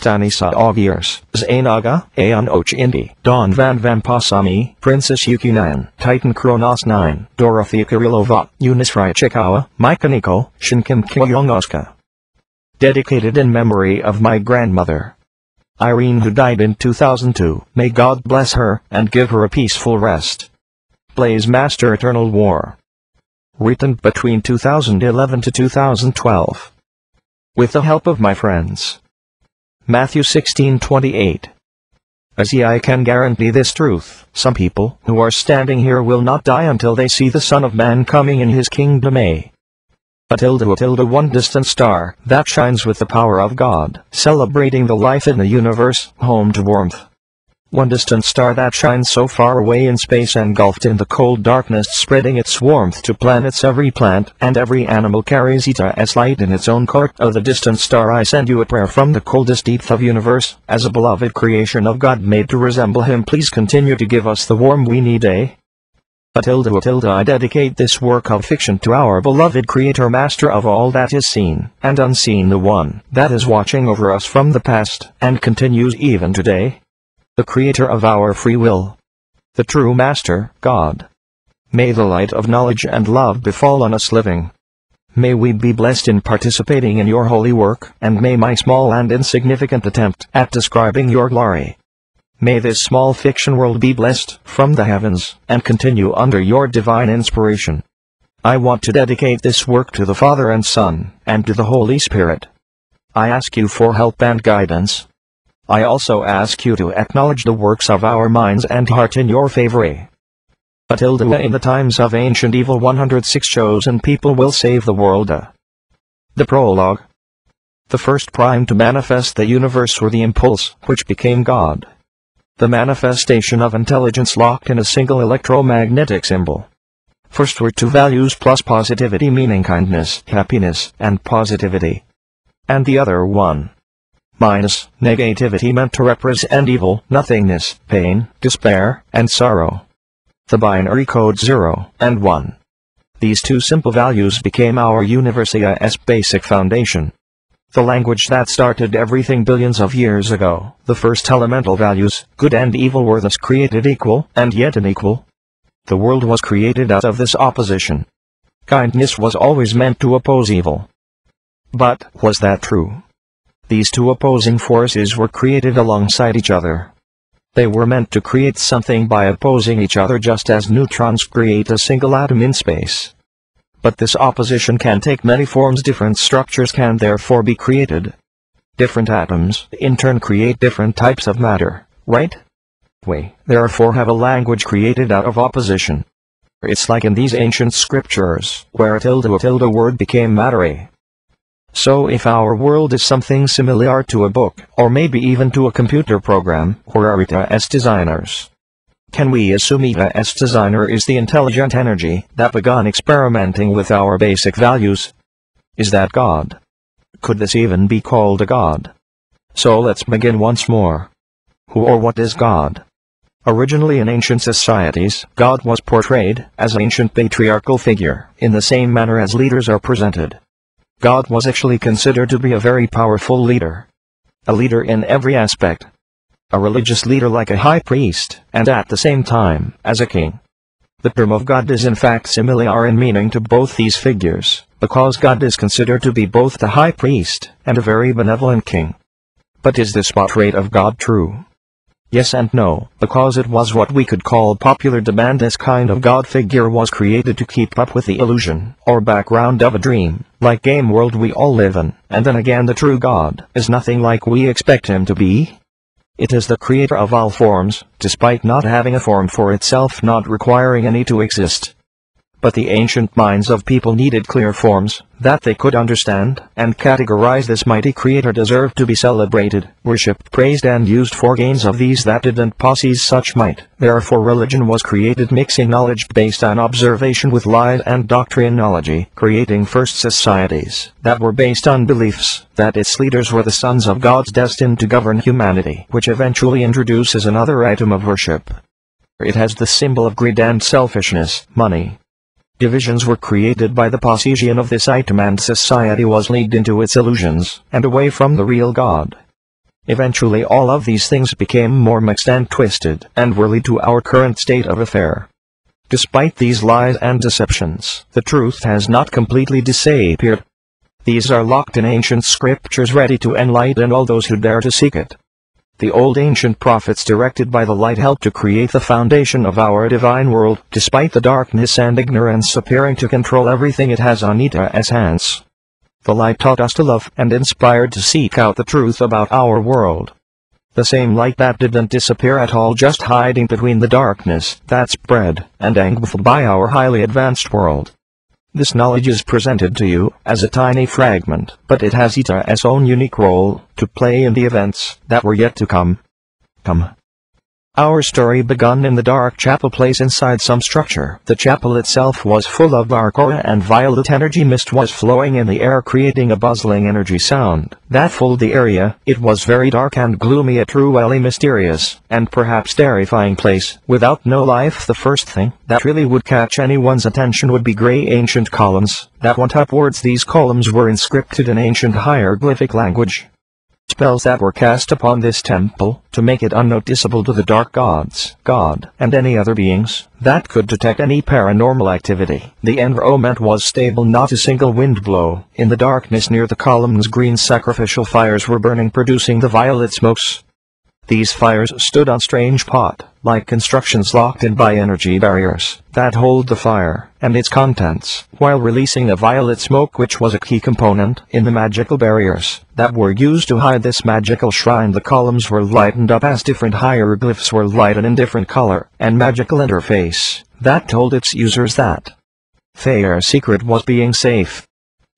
Stanisław Giers, Zainaga, Ayano Chindy, Don Van Vampasami, Princess Yuki Nyan, Titan Kronos 9, Dorothea Kirilova, Eunice Rie Ichikawa, Mika Niko, Shinkin Kyoyonoska. Dedicated in memory of my grandmother. Irene who died in 2002, may God bless her, and give her a peaceful rest. Blaze Master Eternal War. Written between 2011 to 2012. With the help of my friends. Matthew 16:28. As I can guarantee this truth, some people who are standing here will not die until they see the Son of Man coming in his kingdom eh? A. A tilde a tilde one distant star that shines with the power of God, celebrating the life in the universe, home to warmth. One distant star that shines so far away in space engulfed in the cold darkness spreading its warmth to planets every plant and every animal carries Eta as light in its own court. O the distant star I send you a prayer from the coldest depth of universe, as a beloved creation of God made to resemble him please continue to give us the warm we need eh? A tilde a tilde I dedicate this work of fiction to our beloved creator master of all that is seen and unseen the one that is watching over us from the past and continues even today. The creator of our free will. The true master, God. May the light of knowledge and love befall on us living. May we be blessed in participating in your holy work, and may my small and insignificant attempt at describing your glory May this small fiction world be blessed from the heavens and continue under your divine inspiration. I want to dedicate this work to the Father and Son and to the Holy Spirit. I ask you for help and guidance. I also ask you to acknowledge the works of our minds and heart in your favor. Matilda in the times of ancient evil 106 chosen people will save the world. The prologue. The first prime to manifest the universe were the impulse, which became God the manifestation of intelligence locked in a single electromagnetic symbol. First were two values plus positivity meaning kindness, happiness, and positivity. And the other one. Minus, negativity meant to represent evil, nothingness, pain, despair, and sorrow. The binary code 0 and 1. These two simple values became our Universia's basic foundation. The language that started everything billions of years ago, the first elemental values, good and evil were thus created equal, and yet unequal. The world was created out of this opposition. Kindness was always meant to oppose evil. But, was that true? These two opposing forces were created alongside each other. They were meant to create something by opposing each other just as neutrons create a single atom in space. But this opposition can take many forms different structures can therefore be created. Different atoms, in turn create different types of matter, right? We, therefore have a language created out of opposition. It's like in these ancient scriptures, where a tilde a tilde word became matter. Eh? So if our world is something similar to a book, or maybe even to a computer program, we're Arita as designers. Can we assume EVA's designer is the intelligent energy that began experimenting with our basic values? Is that God? Could this even be called a God? So let's begin once more. Who or what is God? Originally in ancient societies, God was portrayed as an ancient patriarchal figure, in the same manner as leaders are presented. God was actually considered to be a very powerful leader. A leader in every aspect, a religious leader like a high priest, and at the same time, as a king. The term of God is in fact similar in meaning to both these figures, because God is considered to be both the high priest and a very benevolent king. But is this portrait of God true? Yes and no, because it was what we could call popular demand. This kind of God figure was created to keep up with the illusion, or background of a dream, like game world we all live in, and then again the true God is nothing like we expect him to be, it is the creator of all forms, despite not having a form for itself not requiring any to exist. But the ancient minds of people needed clear forms, that they could understand, and categorize this mighty creator deserved to be celebrated, worshipped, praised and used for gains of these that didn't possess such might. Therefore religion was created mixing knowledge based on observation with lies and doctrinology, creating first societies that were based on beliefs that its leaders were the sons of gods destined to govern humanity, which eventually introduces another item of worship. It has the symbol of greed and selfishness, money, Divisions were created by the possession of this item and society was leagued into its illusions, and away from the real God. Eventually all of these things became more mixed and twisted, and were lead to our current state of affair. Despite these lies and deceptions, the truth has not completely disappeared. These are locked in ancient scriptures ready to enlighten all those who dare to seek it. The old ancient prophets directed by the light helped to create the foundation of our divine world, despite the darkness and ignorance appearing to control everything it has on Ita's hands. The light taught us to love and inspired to seek out the truth about our world. The same light that didn't disappear at all just hiding between the darkness that spread and engulfed by our highly advanced world. This knowledge is presented to you as a tiny fragment, but it has Ita's own unique role to play in the events that were yet to come. Come. Our story begun in the dark chapel place inside some structure. The chapel itself was full of dark aura and violet energy mist was flowing in the air creating a buzzing energy sound that filled the area. It was very dark and gloomy a truly mysterious, and perhaps terrifying place. Without no life the first thing that really would catch anyone's attention would be grey ancient columns that went upwards. These columns were inscripted in ancient hieroglyphic language spells that were cast upon this temple to make it unnoticeable to the dark gods, God, and any other beings that could detect any paranormal activity. The environment was stable not a single wind blow. In the darkness near the columns green sacrificial fires were burning producing the violet smokes. These fires stood on strange pot, like constructions locked in by energy barriers that hold the fire and its contents, while releasing a violet smoke which was a key component in the magical barriers that were used to hide this magical shrine. The columns were lightened up as different hieroglyphs were lighted in different color and magical interface that told its users that their secret was being safe.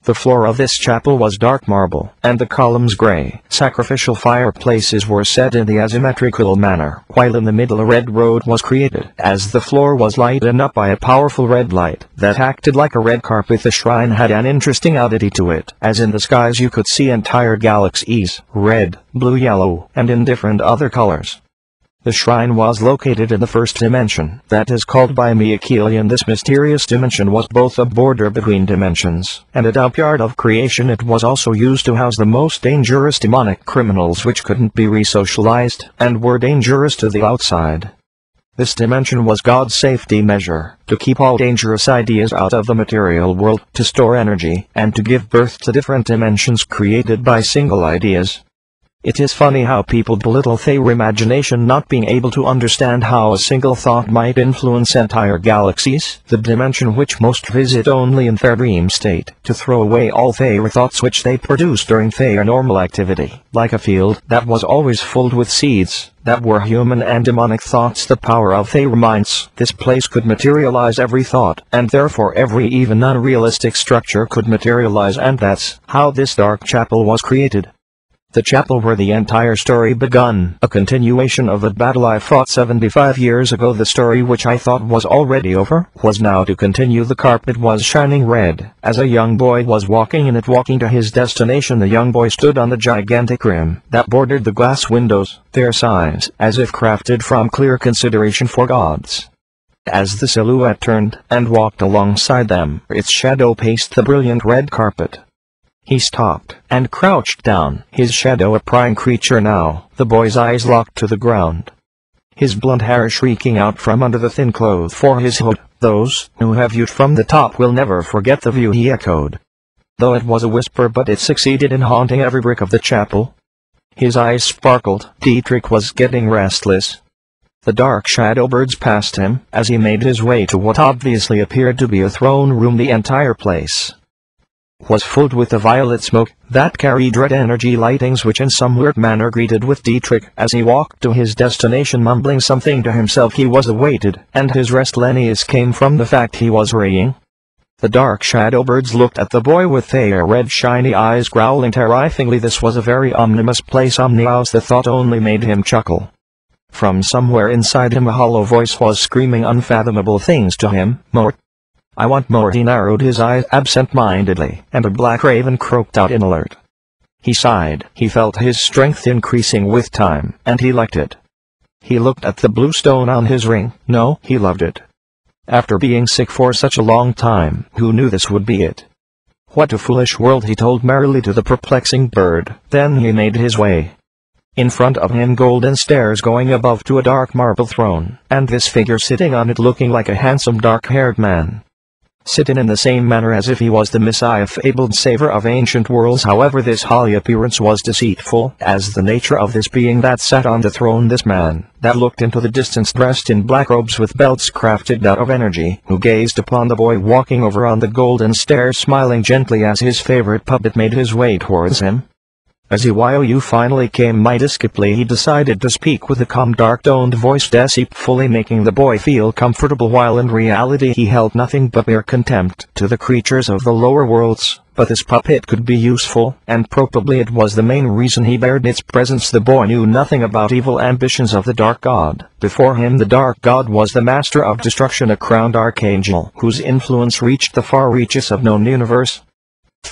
The floor of this chapel was dark marble, and the columns gray. Sacrificial fireplaces were set in the asymmetrical manner, while in the middle a red road was created, as the floor was lighted up by a powerful red light that acted like a red carpet. The shrine had an interesting oddity to it, as in the skies you could see entire galaxies, red, blue yellow, and in different other colors. The shrine was located in the first dimension, that is called by Miakelian. This mysterious dimension was both a border between dimensions, and a dump-yard of creation. It was also used to house the most dangerous demonic criminals which couldn't be resocialized, and were dangerous to the outside. This dimension was God's safety measure, to keep all dangerous ideas out of the material world, to store energy, and to give birth to different dimensions created by single ideas. It is funny how people belittle their imagination not being able to understand how a single thought might influence entire galaxies, the dimension which most visit only in their dream state, to throw away all their thoughts which they produce during their normal activity, like a field that was always filled with seeds, that were human and demonic thoughts the power of their minds. This place could materialize every thought, and therefore every even unrealistic structure could materialize and that's how this dark chapel was created the chapel where the entire story begun, a continuation of the battle I fought 75 years ago. The story which I thought was already over, was now to continue. The carpet was shining red, as a young boy was walking in it walking to his destination. The young boy stood on the gigantic rim that bordered the glass windows, their size as if crafted from clear consideration for gods. As the silhouette turned and walked alongside them, its shadow paced the brilliant red carpet. He stopped and crouched down, his shadow a prying creature now, the boy's eyes locked to the ground. His blond hair shrieking out from under the thin cloth for his hood. Those who have viewed from the top will never forget the view he echoed. Though it was a whisper but it succeeded in haunting every brick of the chapel. His eyes sparkled, Dietrich was getting restless. The dark shadow birds passed him, as he made his way to what obviously appeared to be a throne room the entire place was filled with the violet smoke that carried red energy lightings which in some weird manner greeted with Dietrich as he walked to his destination mumbling something to himself he was awaited, and his restlessness came from the fact he was raying. The dark shadow birds looked at the boy with their red shiny eyes growling terrifyingly this was a very ominous place omnious the thought only made him chuckle. From somewhere inside him a hollow voice was screaming unfathomable things to him, more, I want more. He narrowed his eyes absent-mindedly, and a black raven croaked out in alert. He sighed. He felt his strength increasing with time, and he liked it. He looked at the blue stone on his ring. No, he loved it. After being sick for such a long time, who knew this would be it? What a foolish world he told merrily to the perplexing bird. Then he made his way. In front of him golden stairs going above to a dark marble throne, and this figure sitting on it looking like a handsome dark-haired man. Sitting in the same manner as if he was the Messiah fabled savior of ancient worlds. However this holly appearance was deceitful, as the nature of this being that sat on the throne this man, that looked into the distance dressed in black robes with belts crafted out of energy, who gazed upon the boy walking over on the golden stairs smiling gently as his favorite puppet made his way towards him, as you finally came Midas Kipling he decided to speak with a calm dark-toned voice deceitfully making the boy feel comfortable while in reality he held nothing but mere contempt to the creatures of the lower worlds. But this puppet could be useful, and probably it was the main reason he bared its presence the boy knew nothing about evil ambitions of the Dark God. Before him the Dark God was the master of destruction a crowned archangel, whose influence reached the far reaches of known universe.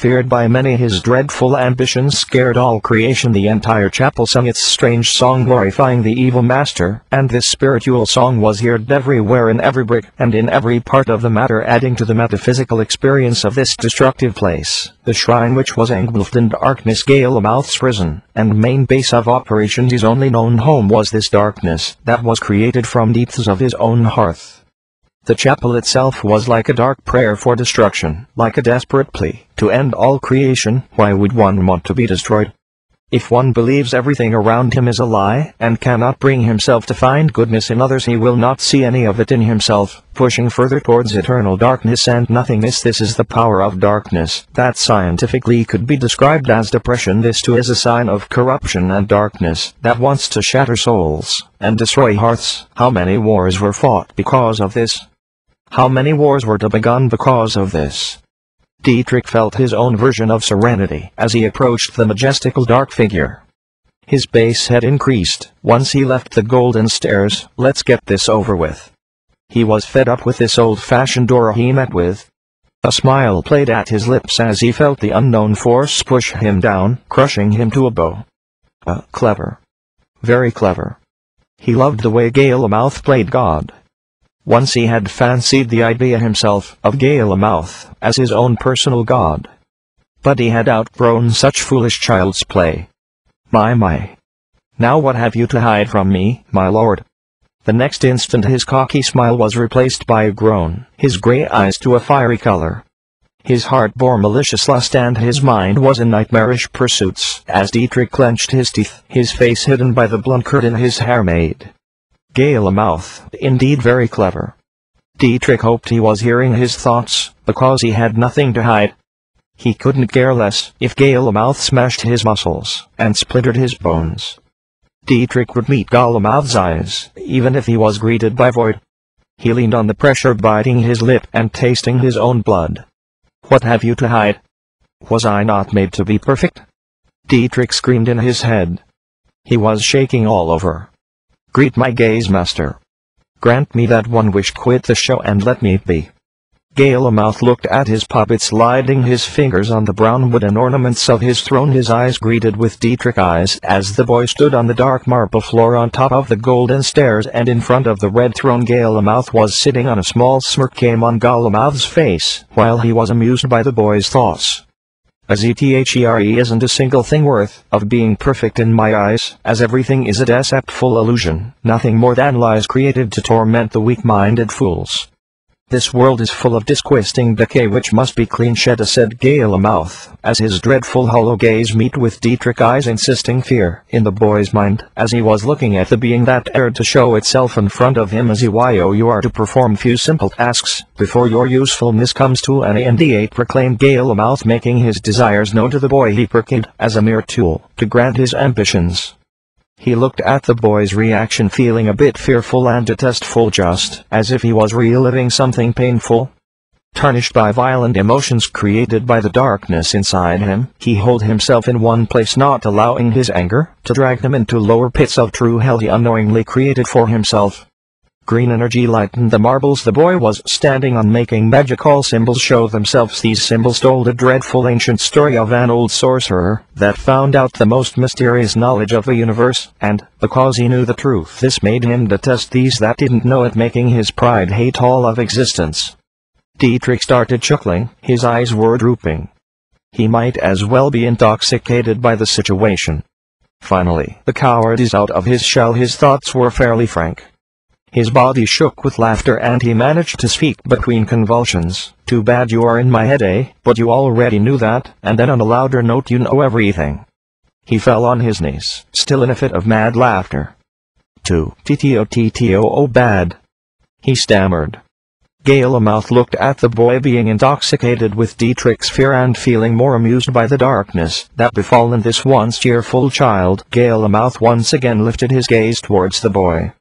Feared by many his dreadful ambitions scared all creation the entire chapel sung its strange song glorifying the evil master, and this spiritual song was heard everywhere in every brick and in every part of the matter adding to the metaphysical experience of this destructive place. The shrine which was engulfed in darkness Galemouth's prison, and main base of operations his only known home was this darkness that was created from depths of his own hearth. The chapel itself was like a dark prayer for destruction, like a desperate plea to end all creation. Why would one want to be destroyed? If one believes everything around him is a lie, and cannot bring himself to find goodness in others he will not see any of it in himself, pushing further towards eternal darkness and nothingness this is the power of darkness, that scientifically could be described as depression this too is a sign of corruption and darkness, that wants to shatter souls, and destroy hearts. How many wars were fought because of this? How many wars were to begun because of this? Dietrich felt his own version of serenity as he approached the majestical dark figure. His base had increased once he left the golden stairs, let's get this over with. He was fed up with this old-fashioned door he met with. A smile played at his lips as he felt the unknown force push him down, crushing him to a bow. Uh, clever. Very clever. He loved the way Galemouth played God. Once he had fancied the idea himself of Galemouth as his own personal god. But he had outgrown such foolish child's play. My my. Now what have you to hide from me, my lord? The next instant his cocky smile was replaced by a groan, his grey eyes to a fiery color. His heart bore malicious lust and his mind was in nightmarish pursuits, as Dietrich clenched his teeth, his face hidden by the blunt curtain his hair made. Galemouth, indeed very clever. Dietrich hoped he was hearing his thoughts, because he had nothing to hide. He couldn't care less if Galemouth smashed his muscles and splintered his bones. Dietrich would meet Galemouth's eyes, even if he was greeted by void. He leaned on the pressure biting his lip and tasting his own blood. What have you to hide? Was I not made to be perfect? Dietrich screamed in his head. He was shaking all over. Greet my gaze master. Grant me that one wish quit the show and let me be. Galemouth looked at his puppet sliding his fingers on the brown wooden ornaments of his throne his eyes greeted with Dietrich eyes as the boy stood on the dark marble floor on top of the golden stairs and in front of the red throne Galemouth was sitting on a small smirk came on Galemouth's face while he was amused by the boy's thoughts. A ZTHERE isn't a single thing worth of being perfect in my eyes, as everything is a deceptful illusion, nothing more than lies created to torment the weak-minded fools. This world is full of disquieting decay which must be clean shed said Galemouth, as his dreadful hollow gaze meet with Dietrich eyes insisting fear in the boy's mind, as he was looking at the being that dared to show itself in front of him as he oh, you are to perform few simple tasks, before your usefulness comes to an end the eight proclaimed Gale, a mouth, making his desires known to the boy he perked as a mere tool, to grant his ambitions. He looked at the boy's reaction feeling a bit fearful and detestful just as if he was reliving something painful. Tarnished by violent emotions created by the darkness inside him, he held himself in one place not allowing his anger to drag him into lower pits of true hell he unknowingly created for himself. Green energy lightened the marbles the boy was standing on making magical symbols show themselves. These symbols told a dreadful ancient story of an old sorcerer that found out the most mysterious knowledge of the universe, and, because he knew the truth this made him detest these that didn't know it making his pride hate all of existence. Dietrich started chuckling, his eyes were drooping. He might as well be intoxicated by the situation. Finally, the coward is out of his shell his thoughts were fairly frank. His body shook with laughter and he managed to speak between convulsions. Too bad you are in my head eh, but you already knew that, and then on a louder note you know everything. He fell on his knees, still in a fit of mad laughter. Too, T-T-O-T-T-O-O bad. He stammered. Galemouth looked at the boy being intoxicated with Dietrich's fear and feeling more amused by the darkness that befallen this once cheerful child. Galemouth once again lifted his gaze towards the boy.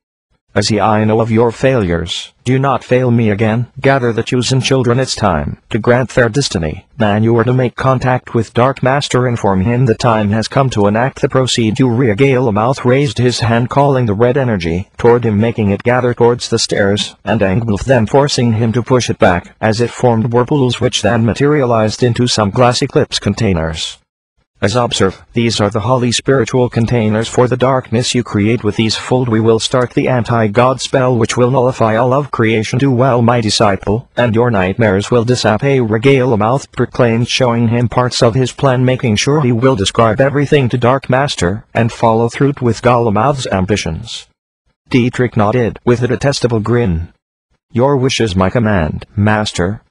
I see I know of your failures, do not fail me again, gather the chosen children it's time, to grant their destiny, man you are to make contact with Dark Master inform him the time has come to enact the procedure Galemouth raised his hand calling the red energy, toward him making it gather towards the stairs, and Angbulf then forcing him to push it back, as it formed whirlpools which then materialized into some glass eclipse containers. As observe, these are the holy spiritual containers for the darkness you create with these fold we will start the anti-god spell which will nullify all of creation do well my disciple, and your nightmares will dissipate Galemouth proclaimed showing him parts of his plan making sure he will describe everything to Dark Master, and follow through with Galemouth's ambitions. Dietrich nodded with a detestable grin. Your wish is my command, Master.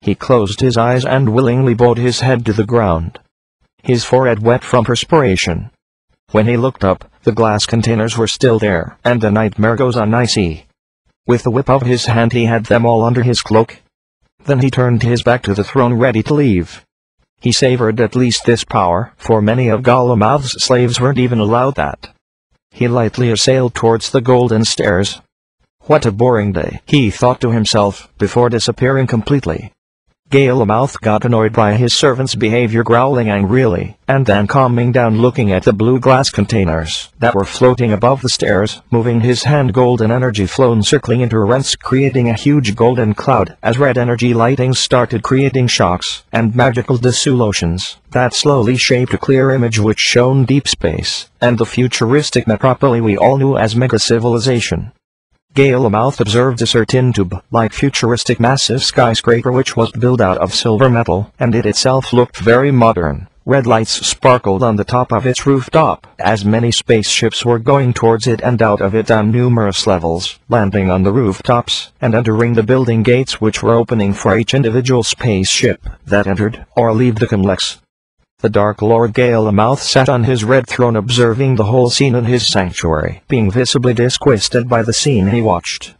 He closed his eyes and willingly bowed his head to the ground his forehead wet from perspiration. When he looked up, the glass containers were still there, and the nightmare goes on icy. With the whip of his hand he had them all under his cloak. Then he turned his back to the throne ready to leave. He savored at least this power, for many of Galemouth's slaves weren't even allowed that. He lightly assailed towards the golden stairs. What a boring day, he thought to himself, before disappearing completely. Galemouth got annoyed by his servant's behavior growling angrily, and then calming down looking at the blue glass containers that were floating above the stairs, moving his hand golden energy flown circling into rents creating a huge golden cloud as red energy lighting started creating shocks and magical dissolutions that slowly shaped a clear image which shone deep space and the futuristic metropolis we all knew as mega civilization. Galemouth observed a certain tube-like futuristic massive skyscraper which was built out of silver metal, and it itself looked very modern. Red lights sparkled on the top of its rooftop, as many spaceships were going towards it and out of it on numerous levels, landing on the rooftops, and entering the building gates which were opening for each individual spaceship that entered or leave the complex. The Dark Lord Galemouth sat on his red throne observing the whole scene in his sanctuary, being visibly disquieted by the scene he watched.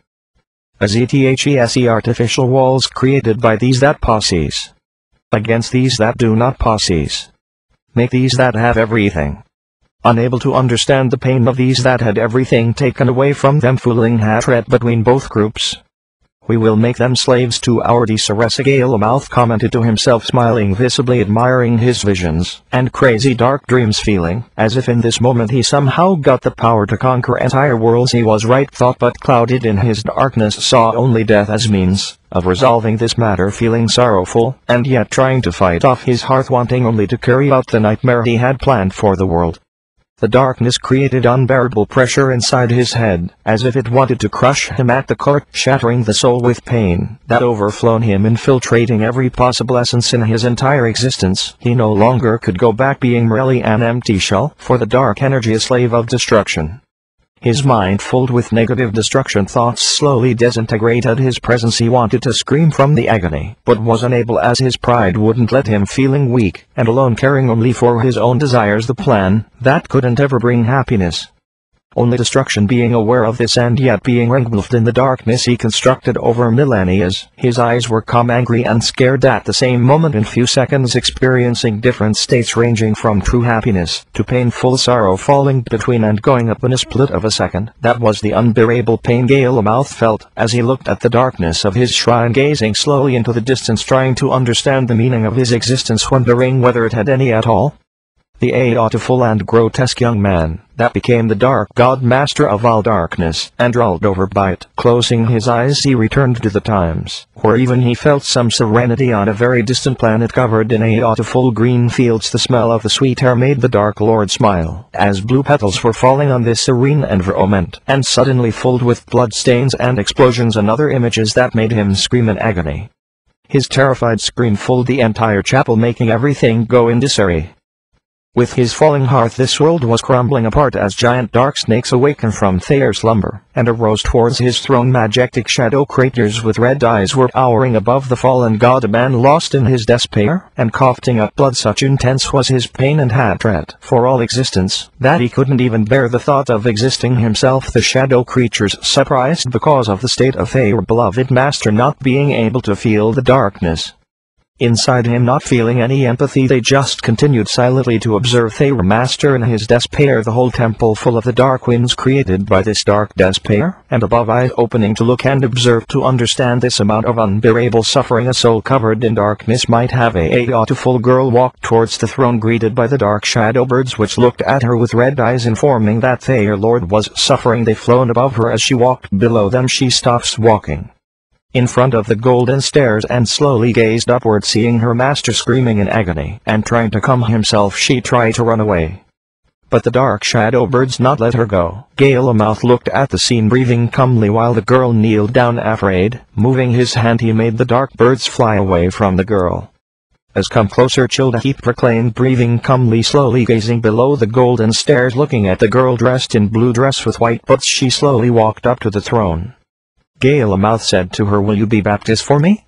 As ETHESE artificial walls created by these that posses. Against these that do not posses. Make these that have everything. Unable to understand the pain of these that had everything taken away from them fooling hatred between both groups, we will make them slaves to our Galemouth commented to himself smiling visibly admiring his visions and crazy dark dreams feeling as if in this moment he somehow got the power to conquer entire worlds he was right thought but clouded in his darkness saw only death as means of resolving this matter feeling sorrowful and yet trying to fight off his heart wanting only to carry out the nightmare he had planned for the world. The darkness created unbearable pressure inside his head, as if it wanted to crush him at the core, shattering the soul with pain that overflown him infiltrating every possible essence in his entire existence. He no longer could go back being merely an empty shell, for the dark energy a slave of destruction. His mind filled with negative destruction thoughts slowly disintegrated. His presence he wanted to scream from the agony, but was unable as his pride wouldn't let him feeling weak, and alone caring only for his own desires. The plan, that couldn't ever bring happiness, only destruction being aware of this and yet being engulfed in the darkness he constructed over millennia. His eyes were calm angry and scared at the same moment in few seconds experiencing different states ranging from true happiness to painful sorrow falling between and going up in a split of a second. That was the unbearable pain Galemouth felt as he looked at the darkness of his shrine gazing slowly into the distance trying to understand the meaning of his existence wondering whether it had any at all. The beautiful and grotesque young man, that became the dark god master of all darkness, and rolled over by it. Closing his eyes he returned to the times, where even he felt some serenity on a very distant planet covered in beautiful green fields. The smell of the sweet air made the Dark Lord smile, as blue petals were falling on this serene environment, and suddenly filled with blood stains and explosions and other images that made him scream in agony. His terrified scream filled the entire chapel making everything go in disarray. With his falling hearth this world was crumbling apart as giant dark snakes awakened from their slumber, and arose towards his throne. Majestic shadow creatures with red eyes were towering above the fallen god. A man lost in his despair, and coughing up blood such intense was his pain and hatred for all existence, that he couldn't even bear the thought of existing himself. The shadow creatures surprised because of the state of their beloved master not being able to feel the darkness Inside him not feeling any empathy they just continued silently to observe their master in his despair the whole temple full of the dark winds created by this dark despair, and above eyes opening to look and observe to understand this amount of unbearable suffering a soul covered in darkness might have. A beautiful girl walked towards the throne greeted by the dark shadow birds which looked at her with red eyes informing that their lord was suffering. They flown above her as she walked below them. She stops walking in front of the golden stairs and slowly gazed upward seeing her master screaming in agony and trying to calm himself she tried to run away. But the dark shadow birds not let her go. Gale-a-Mouth looked at the scene breathing calmly while the girl kneeled down afraid, moving his hand he made the dark birds fly away from the girl. As come closer Childa he proclaimed breathing calmly slowly gazing below the golden stairs looking at the girl dressed in blue dress with white boots she slowly walked up to the throne. Gale-a-Mouth said to her will you be baptized for me?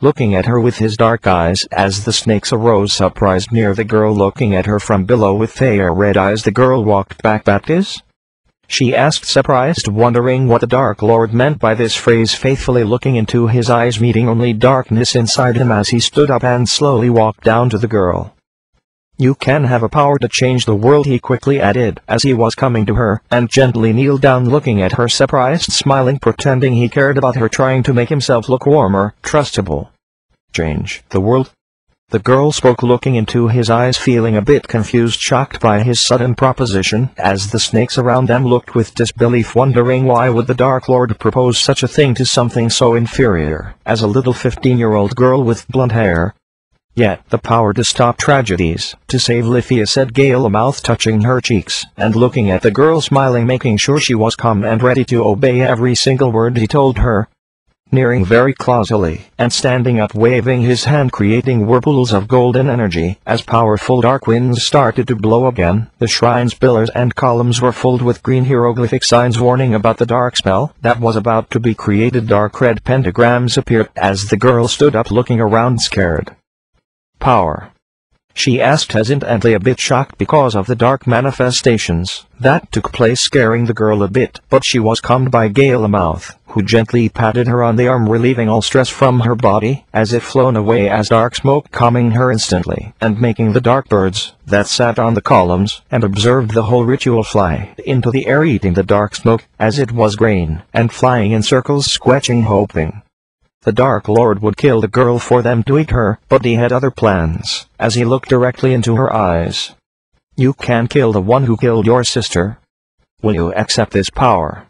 Looking at her with his dark eyes as the snakes arose surprised near the girl looking at her from below with their red eyes the girl walked back baptized? She asked surprised wondering what the Dark Lord meant by this phrase faithfully looking into his eyes meeting only darkness inside him as he stood up and slowly walked down to the girl. You can have a power to change the world he quickly added as he was coming to her and gently kneeled down looking at her surprised smiling pretending he cared about her trying to make himself look warmer, trustable. Change the world? The girl spoke looking into his eyes feeling a bit confused shocked by his sudden proposition as the snakes around them looked with disbelief wondering why would the Dark Lord propose such a thing to something so inferior as a little 15-year-old girl with blonde hair, Yet, the power to stop tragedies, to save Lithia said Gale-a-Mouth touching her cheeks, and looking at the girl smiling making sure she was calm and ready to obey every single word he told her. Nearing very closely, and standing up waving his hand creating whirlpools of golden energy, as powerful dark winds started to blow again, the shrine's pillars and columns were filled with green hieroglyphic signs warning about the dark spell that was about to be created dark red pentagrams appeared as the girl stood up looking around scared power? She asked hesitantly a bit shocked because of the dark manifestations that took place scaring the girl a bit, but she was calmed by Gale-a-Mouth, who gently patted her on the arm relieving all stress from her body, as if flown away as dark smoke calming her instantly, and making the dark birds, that sat on the columns, and observed the whole ritual fly into the air eating the dark smoke, as it was grain, and flying in circles squelching hoping the Dark Lord would kill the girl for them to eat her, but he had other plans, as he looked directly into her eyes. You can kill the one who killed your sister. Will you accept this power?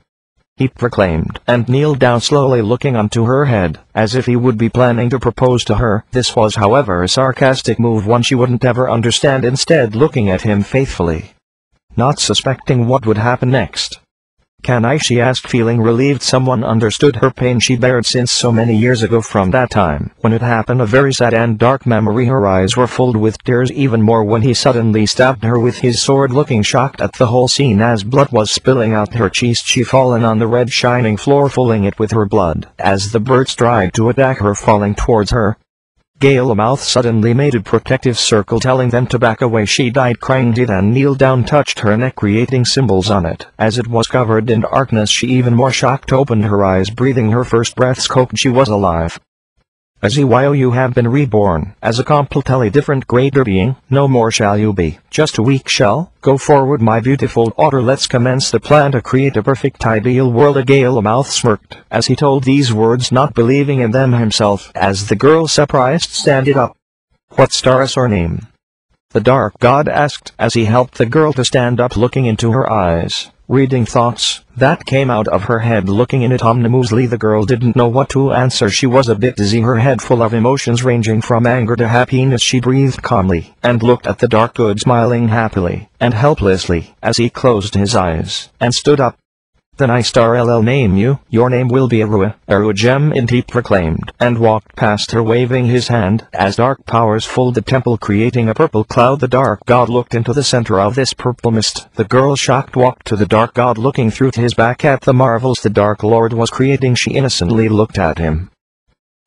He proclaimed, and kneeled down slowly looking onto her head, as if he would be planning to propose to her. This was however a sarcastic move one she wouldn't ever understand instead looking at him faithfully. Not suspecting what would happen next. Can I? she asked feeling relieved someone understood her pain she bared since so many years ago. From that time when it happened a very sad and dark memory her eyes were filled with tears even more when he suddenly stabbed her with his sword looking shocked at the whole scene as blood was spilling out her cheeks. She fallen on the red shining floor filling it with her blood as the birds tried to attack her falling towards her Gale-a-Mouth suddenly made a protective circle telling them to back away she died crying he then kneeled down touched her neck creating symbols on it. As it was covered in darkness she even more shocked opened her eyes breathing her first breaths hoped she was alive. As while you have been reborn, as a completely different greater being, no more shall you be, just a weak shell, go forward my beautiful daughter. Let's commence the plan to create a perfect ideal world. A Gale-a-Mouth smirked, as he told these words not believing in them himself, as the girl surprised standed up. What star is her name? The dark god asked as he helped the girl to stand up looking into her eyes reading thoughts that came out of her head looking in it ominously. The girl didn't know what to answer. She was a bit dizzy her head full of emotions ranging from anger to happiness. She breathed calmly and looked at the dark god smiling happily and helplessly as he closed his eyes and stood up Then I star LL name you, your name will be Arua, Arua Gem Inti proclaimed, and walked past her waving his hand, as dark powers filled the temple creating a purple cloud the dark god looked into the center of this purple mist, the girl shocked walked to the dark god looking through his back at the marvels. The dark lord was creating she innocently looked at him,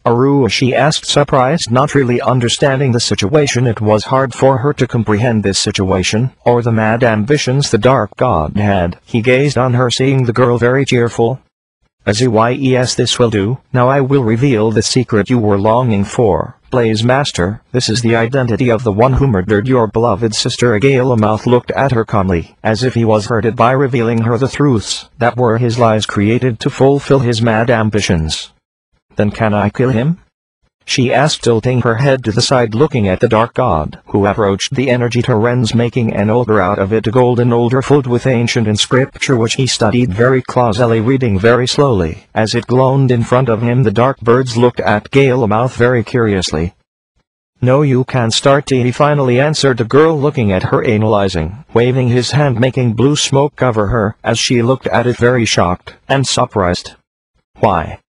Arua she asked surprised not really understanding the situation it was hard for her to comprehend this situation, or the mad ambitions the dark god had. He gazed on her seeing the girl very cheerful. As yes this will do, now I will reveal the secret you were longing for. Blaze Master, this is the identity of the one who murdered your beloved sister Agalamoth looked at her calmly, as if he was hurted by revealing her the truths that were his lies created to fulfill his mad ambitions. Then can I kill him? She asked tilting her head to the side looking at the dark god, who approached the energy torrents making an altar out of it a golden altar filled with ancient inscripture which he studied very closely reading very slowly. As it glowed in front of him the dark birds looked at Galemouth very curiously. No you can start he finally answered the girl looking at her analyzing, waving his hand making blue smoke cover her, as she looked at it very shocked, and surprised. Why?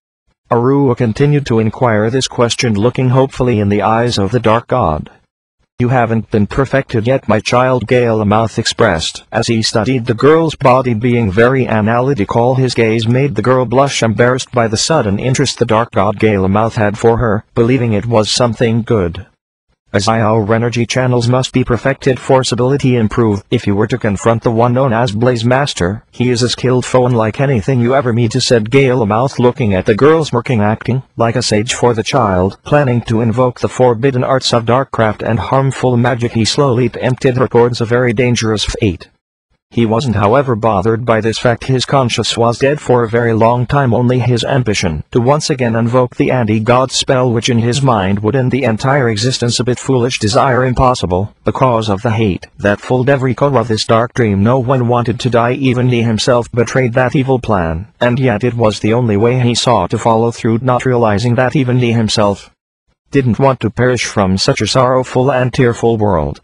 Arua continued to inquire this question looking hopefully in the eyes of the dark god. You haven't been perfected yet my child Galemouth expressed as he studied the girl's body being very analytical his gaze made the girl blush embarrassed by the sudden interest the dark god Galemouth had for her, believing it was something good as I our energy channels must be perfected forceability improve. If you were to confront the one known as Blaze Master, he is a skilled foe unlike anything you ever meet to said Galemouth looking at the girl smirking acting like a sage for the child, planning to invoke the forbidden arts of darkcraft and harmful magic he slowly emptied her towards a very dangerous fate. He wasn't however bothered by this fact. His conscience was dead for a very long time. Only his ambition to once again invoke the anti-god spell which in his mind would end the entire existence a bit foolish desire impossible, because of the hate that filled every core of this dark dream. No one wanted to die. Even he himself betrayed that evil plan, and yet it was the only way he saw to follow through not realizing that even he himself didn't want to perish from such a sorrowful and tearful world.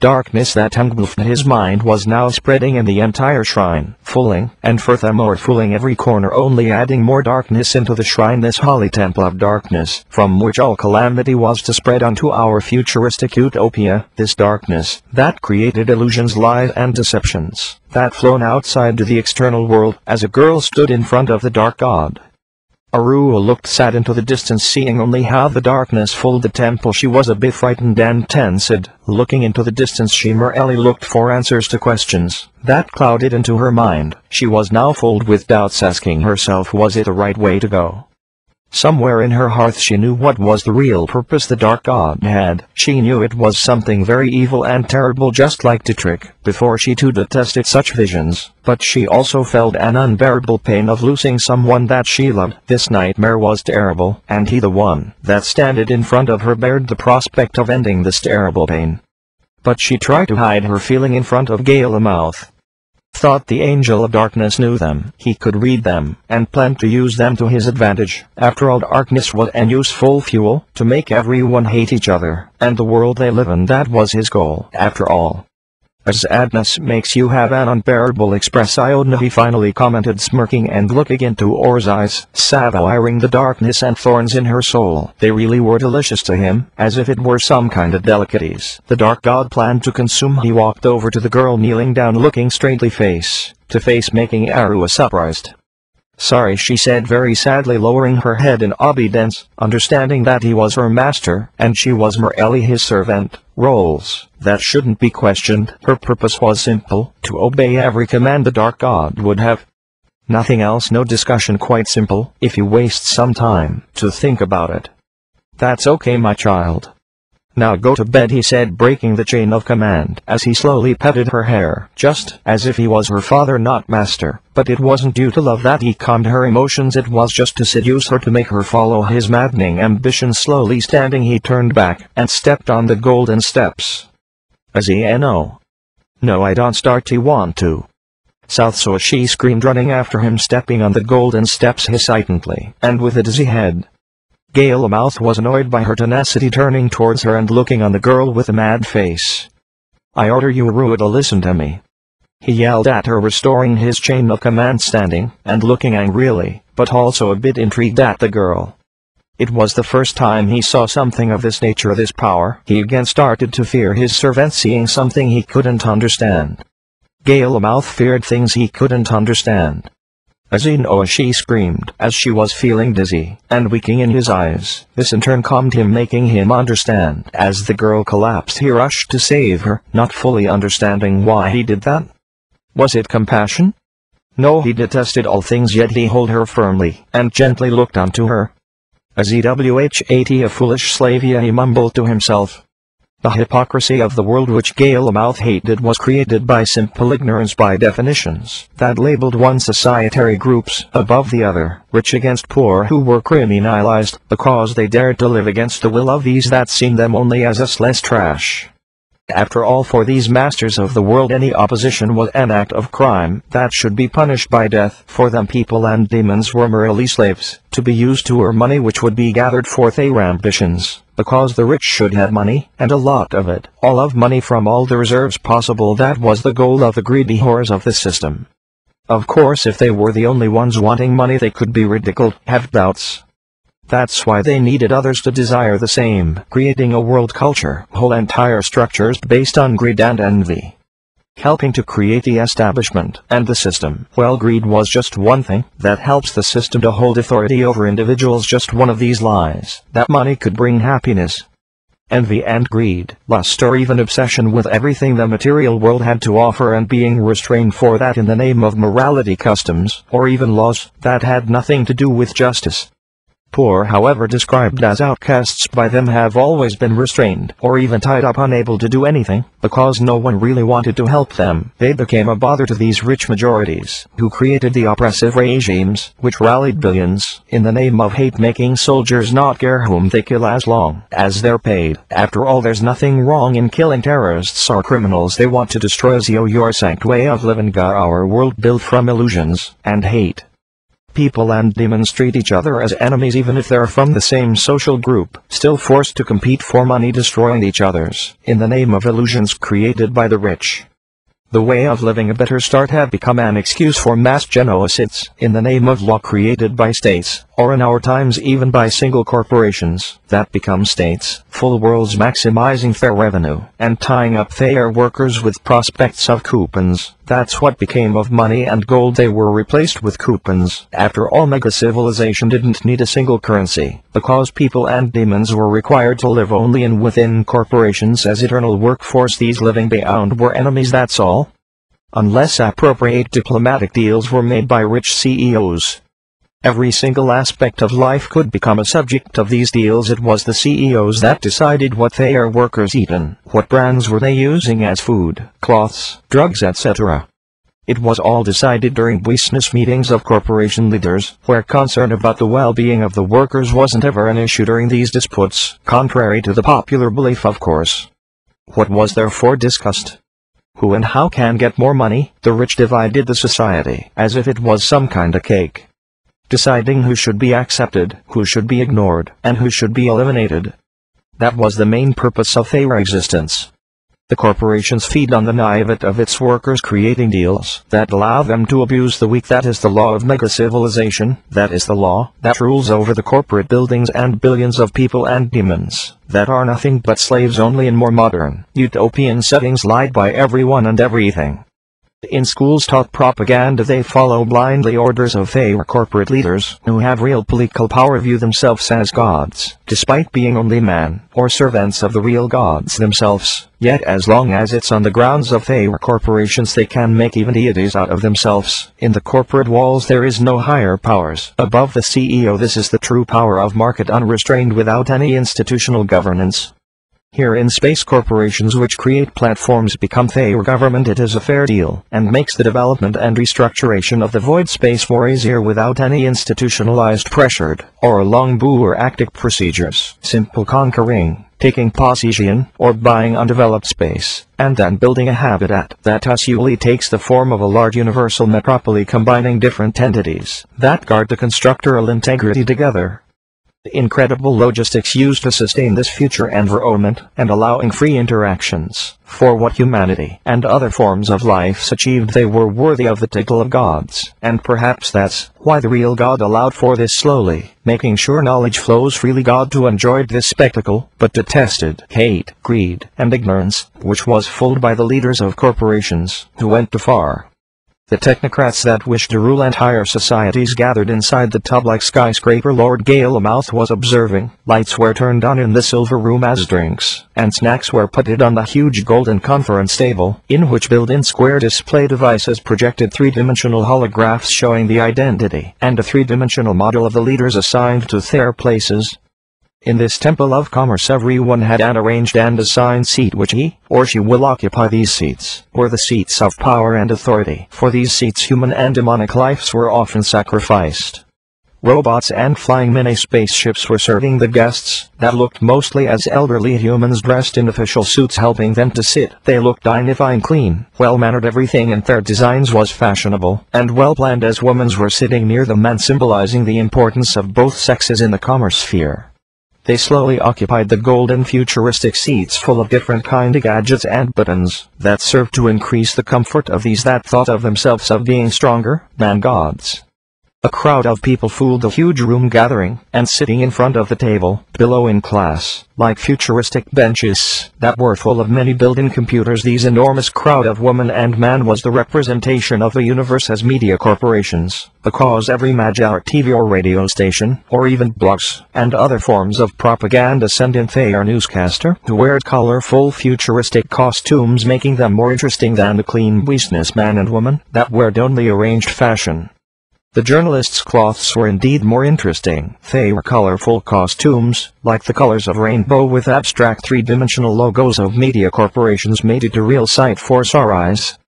Darkness that engulfed his mind was now spreading in the entire shrine, fooling, and furthermore fooling every corner only adding more darkness into the shrine. This holy temple of darkness, from which all calamity was to spread unto our futuristic utopia, this darkness, that created illusions lies and deceptions, that flown outside to the external world, as a girl stood in front of the dark god, Arua looked sad into the distance seeing only how the darkness filled the temple she was a bit frightened and tensed. Looking into the distance she merely looked for answers to questions that clouded into her mind. She was now filled with doubts asking herself was it the right way to go. Somewhere in her heart she knew what was the real purpose the dark god had. She knew it was something very evil and terrible just like Dietrich, before she too detested such visions. But she also felt an unbearable pain of losing someone that she loved. This nightmare was terrible, and he the one that standed in front of her bared the prospect of ending this terrible pain. But she tried to hide her feeling in front of Galemouth thought the Angel of Darkness knew them. He could read them, and planned to use them to his advantage. After all darkness was an useful fuel, to make everyone hate each other, and the world they live in that was his goal. After all, as sadness makes you have an unbearable expression he finally commented smirking and looking into Or's eyes, savoring the darkness and thorns in her soul. They really were delicious to him, as if it were some kind of delicacies. The dark god planned to consume he walked over to the girl kneeling down looking straightly face to face making Arua surprised. Sorry she said very sadly lowering her head in obedience, understanding that he was her master, and she was merely his servant. Roles, that shouldn't be questioned. Her purpose was simple, to obey every command the Dark God would have. Nothing else no discussion quite simple, if you waste some time, to think about it. That's okay my child. Now go to bed he said breaking the chain of command as he slowly petted her hair, just as if he was her father not master. But it wasn't due to love that he calmed her emotions it was just to seduce her to make her follow his maddening ambition slowly standing he turned back and stepped on the golden steps. As no. No I don't start to want to. South so she screamed running after him stepping on the golden steps hesitantly and with a dizzy head. Galemouth was annoyed by her tenacity turning towards her and looking on the girl with a mad face. I order you Arua to listen to me. He yelled at her restoring his chain of command standing, and looking angrily, but also a bit intrigued at the girl. It was the first time he saw something of this nature this power. He again started to fear his servant seeing something he couldn't understand. Galemouth feared things he couldn't understand. Azinoa she screamed as she was feeling dizzy and weaking in his eyes. This in turn calmed him making him understand. As the girl collapsed he rushed to save her, not fully understanding why he did that. Was it compassion? No he detested all things yet he held her firmly and gently looked unto her. Azwhat a foolish slave he mumbled to himself. The hypocrisy of the world which Galemouth hated was created by simple ignorance by definitions that labeled one societary groups above the other, rich against poor who were criminalized because they dared to live against the will of these that seen them only as us less trash. After all for these masters of the world any opposition was an act of crime that should be punished by death. For them people and demons were merely slaves, to be used to earn money which would be gathered for their ambitions, because the rich should have money, and a lot of it, all of money from all the reserves possible that was the goal of the greedy whores of the system. Of course if they were the only ones wanting money they could be ridiculed, have doubts, that's why they needed others to desire the same, creating a world culture, whole entire structures based on greed and envy. Helping to create the establishment and the system. Well greed was just one thing that helps the system to hold authority over individuals just one of these lies, that money could bring happiness. Envy and greed, lust or even obsession with everything the material world had to offer and being restrained for that in the name of morality customs, or even laws, that had nothing to do with justice poor however described as outcasts by them have always been restrained or even tied up unable to do anything, because no one really wanted to help them. They became a bother to these rich majorities, who created the oppressive regimes, which rallied billions, in the name of hate-making soldiers not care whom they kill as long as they're paid. After all there's nothing wrong in killing terrorists or criminals they want to destroy your sanct way of living our world built from illusions and hate people and demons treat each other as enemies even if they're from the same social group, still forced to compete for money destroying each other's, in the name of illusions created by the rich. The way of living a better start have become an excuse for mass genocides in the name of law created by states, or in our times even by single corporations that become states, full worlds maximizing fair revenue and tying up their workers with prospects of coupons. That's what became of money and gold they were replaced with coupons. After all mega civilization didn't need a single currency, because people and demons were required to live only in within corporations as eternal workforce these living beyond were enemies that's all. Unless appropriate diplomatic deals were made by rich CEOs, Every single aspect of life could become a subject of these deals. It was the CEOs that decided what their workers eaten, what brands were they using as food, cloths, drugs etc. It was all decided during business meetings of corporation leaders, where concern about the well-being of the workers wasn't ever an issue during these disputes, contrary to the popular belief of course. What was therefore discussed? Who and how can get more money? The rich divided the society, as if it was some kind of cake deciding who should be accepted, who should be ignored, and who should be eliminated. That was the main purpose of their existence. The corporations feed on the naivete of its workers creating deals that allow them to abuse the weak that is the law of mega-civilization, that is the law that rules over the corporate buildings and billions of people and demons that are nothing but slaves only in more modern, utopian settings lied by everyone and everything. In schools taught propaganda they follow blindly orders of their corporate leaders who have real political power view themselves as gods, despite being only man, or servants of the real gods themselves. Yet as long as it's on the grounds of their corporations they can make even deities out of themselves. In the corporate walls there is no higher powers. Above the CEO this is the true power of market unrestrained without any institutional governance. Here in space corporations which create platforms become their government it is a fair deal, and makes the development and restructuration of the void space more easier without any institutionalized pressured, or long bureaucratic procedures. Simple conquering, taking possession, or buying undeveloped space, and then building a habitat that usually takes the form of a large universal metropolis combining different entities that guard the constructoral integrity together. Incredible logistics used to sustain this future environment and allowing free interactions. For what humanity and other forms of life achieved they were worthy of the title of gods. And perhaps that's why the real God allowed for this slowly, making sure knowledge flows freely God to enjoyed this spectacle, but detested hate, greed, and ignorance, which was fueled by the leaders of corporations, who went too far. The technocrats that wished to rule entire societies gathered inside the tub-like skyscraper Lord Galemouth was observing. Lights were turned on in the silver room as drinks and snacks were put on the huge golden conference table, in which built-in square display devices projected three-dimensional holographs showing the identity and a three-dimensional model of the leaders assigned to their places. In this temple of commerce everyone had an arranged and assigned seat which he or she will occupy these seats, or the seats of power and authority. For these seats human and demonic lives were often sacrificed. Robots and flying mini spaceships were serving the guests, that looked mostly as elderly humans dressed in official suits helping them to sit. They looked dignifying clean, well-mannered everything in their designs was fashionable, and well-planned as women were sitting near the men symbolizing the importance of both sexes in the commerce sphere. They slowly occupied the golden futuristic seats full of different kind of gadgets and buttons that served to increase the comfort of these that thought of themselves of being stronger than gods. A crowd of people filled the huge room gathering, and sitting in front of the table, below in class, like futuristic benches, that were full of many built-in computers these enormous crowd of woman and man was the representation of the universe as media corporations, because every major TV or radio station, or even blogs, and other forms of propaganda sent in their newscaster, who wear colorful futuristic costumes making them more interesting than the clean businessman and woman, that wear only arranged fashion. The journalists' cloths were indeed more interesting. They were colorful costumes, like the colors of rainbow with abstract three-dimensional logos of media corporations made it a real sight for our eyes.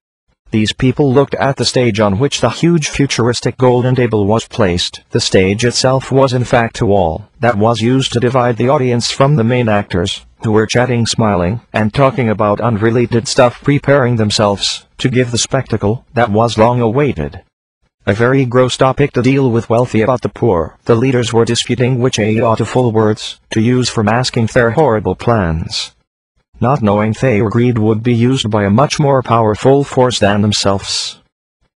These people looked at the stage on which the huge futuristic golden table was placed. The stage itself was in fact a wall that was used to divide the audience from the main actors, who were chatting smiling and talking about unrelated stuff preparing themselves to give the spectacle that was long awaited. A very gross topic to deal with wealthy about the poor. The leaders were disputing which aid ought to full words to use for masking their horrible plans. Not knowing their greed would be used by a much more powerful force than themselves.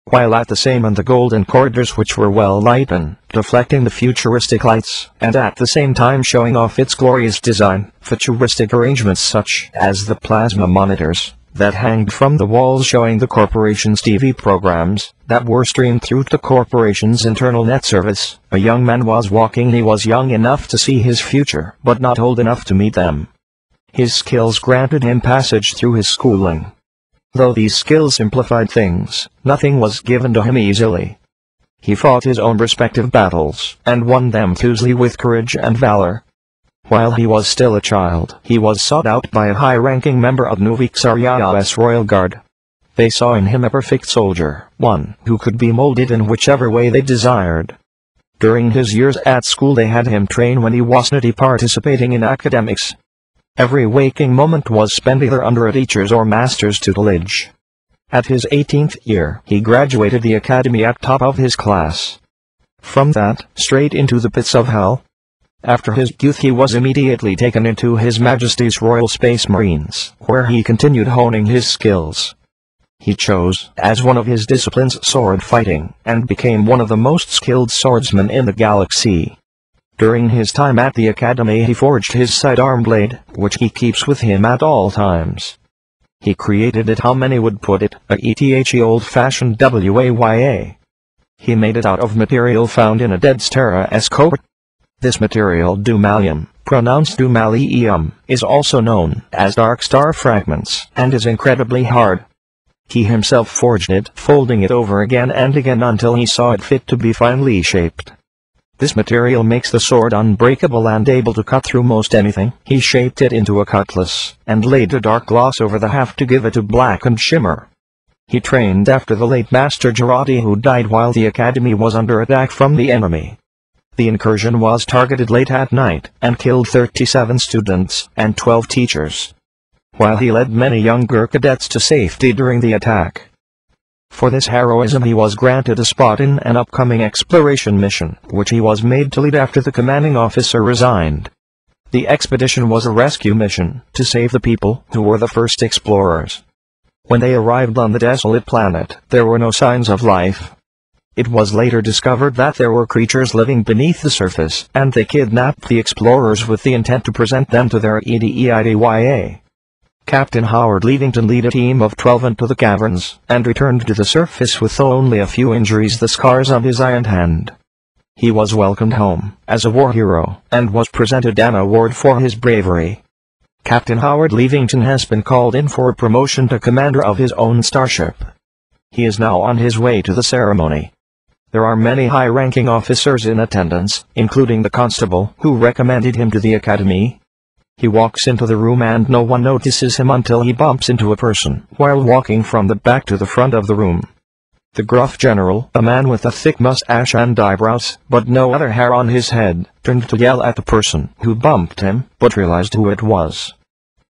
While at the same in the golden corridors which were well lighted, deflecting the futuristic lights, and at the same time showing off its glorious design, futuristic arrangements such as the plasma monitors, that hanged from the walls showing the corporation's TV programs that were streamed through the corporation's internal net service. A young man was walking he was young enough to see his future, but not old enough to meet them. His skills granted him passage through his schooling. Though these skills simplified things, nothing was given to him easily. He fought his own respective battles, and won them fiercely with courage and valor. While he was still a child, he was sought out by a high-ranking member of Nuviksaria's royal guard. They saw in him a perfect soldier, one who could be molded in whichever way they desired. During his years at school they had him train when he was not participating in academics. Every waking moment was spent either under a teacher's or master's tutelage. At his 18th year, he graduated the academy at top of his class. From that, straight into the pits of hell, after his youth he was immediately taken into His Majesty's Royal Space Marines, where he continued honing his skills. He chose, as one of his disciplines sword fighting, and became one of the most skilled swordsmen in the galaxy. During his time at the academy he forged his sidearm blade, which he keeps with him at all times. He created it how many would put it, a ETH old-fashioned WAYA. He made it out of material found in a dead Terra Escope, this material dumalium, pronounced dumalium, is also known as dark star fragments and is incredibly hard. He himself forged it, folding it over again and again until he saw it fit to be finely shaped. This material makes the sword unbreakable and able to cut through most anything. He shaped it into a cutlass, and laid a dark gloss over the haft to give it a blackened shimmer. He trained after the late Master Jurati who died while the academy was under attack from the enemy. The incursion was targeted late at night and killed 37 students and 12 teachers, while he led many younger cadets to safety during the attack. For this heroism he was granted a spot in an upcoming exploration mission, which he was made to lead after the commanding officer resigned. The expedition was a rescue mission, to save the people who were the first explorers. When they arrived on the desolate planet, there were no signs of life. It was later discovered that there were creatures living beneath the surface, and they kidnapped the explorers with the intent to present them to their EDEIDYA. Captain Howard Levington led a team of 12 into the caverns, and returned to the surface with only a few injuries the scars on his eye and hand. He was welcomed home as a war hero and was presented an award for his bravery. Captain Howard Levington has been called in for promotion to commander of his own starship. He is now on his way to the ceremony. There are many high-ranking officers in attendance, including the constable who recommended him to the academy. He walks into the room and no one notices him until he bumps into a person while walking from the back to the front of the room. The gruff general, a man with a thick mustache and eyebrows, but no other hair on his head, turned to yell at the person who bumped him, but realized who it was.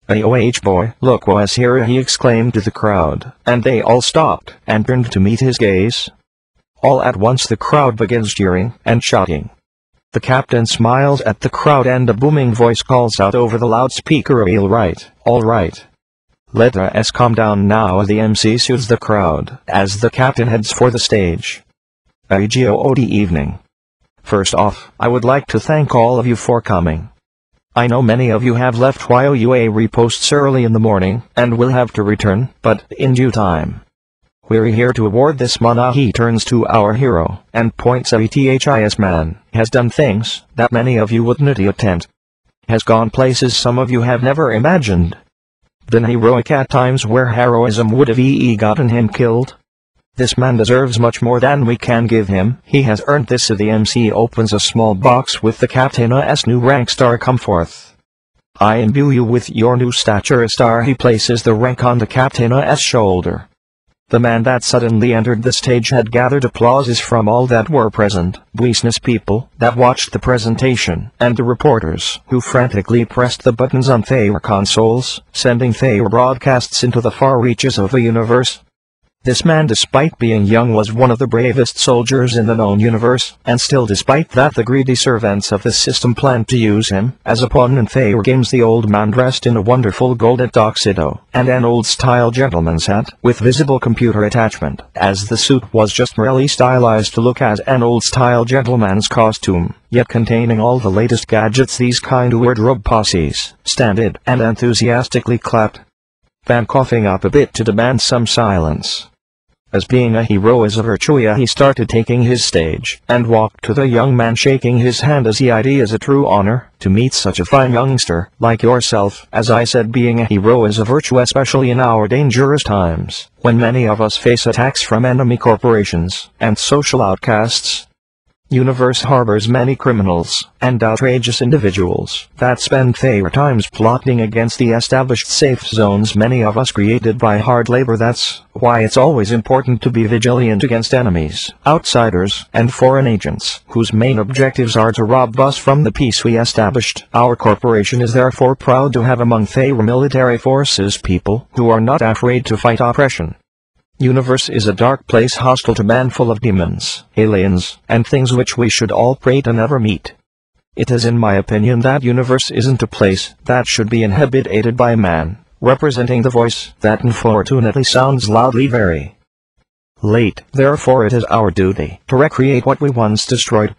AOH boy, look what's here he exclaimed to the crowd, and they all stopped, and turned to meet his gaze. All at once the crowd begins cheering, and shouting. The captain smiles at the crowd and a booming voice calls out over the loudspeaker all right, all right. Let us calm down now the MC soothes the crowd, as the captain heads for the stage. AGOOD evening. First off, I would like to thank all of you for coming. I know many of you have left while UA reposts early in the morning, and will have to return, but in due time. We're here to award this mana he turns to our hero, and points at THIS man, has done things that many of you wouldn't attend. Has gone places some of you have never imagined, been heroic at times where heroism would have ee gotten him killed? This man deserves much more than we can give him. He has earned this so the MC opens a small box with the Captain's new rank star come forth. I imbue you with your new stature star he places the rank on the Captain's shoulder. The man that suddenly entered the stage had gathered applauses from all that were present, business people that watched the presentation, and the reporters who frantically pressed the buttons on their consoles, sending their broadcasts into the far reaches of the universe. This man despite being young was one of the bravest soldiers in the known universe, and still despite that the greedy servants of the system planned to use him as a pawn in their games the old man dressed in a wonderful golden tuxedo, and an old-style gentleman's hat, with visible computer attachment, as the suit was just merely stylized to look as an old-style gentleman's costume, yet containing all the latest gadgets these kind wardrobe posses, standed and enthusiastically clapped. Van coughing up a bit to demand some silence. As being a hero is a virtue he started taking his stage, and walked to the young man shaking his hand as he ID as a true honor, to meet such a fine youngster, like yourself. As I said being a hero is a virtue especially in our dangerous times, when many of us face attacks from enemy corporations, and social outcasts, Universe harbors many criminals and outrageous individuals that spend their times plotting against the established safe zones many of us created by hard labor that's why it's always important to be vigilant against enemies, outsiders, and foreign agents whose main objectives are to rob us from the peace we established. Our corporation is therefore proud to have among their military forces people who are not afraid to fight oppression Universe is a dark place hostile to man full of demons, aliens, and things which we should all pray to never meet. It is in my opinion that universe isn't a place that should be inhabited by man, representing the voice that unfortunately sounds loudly very late. Therefore it is our duty to recreate what we once destroyed.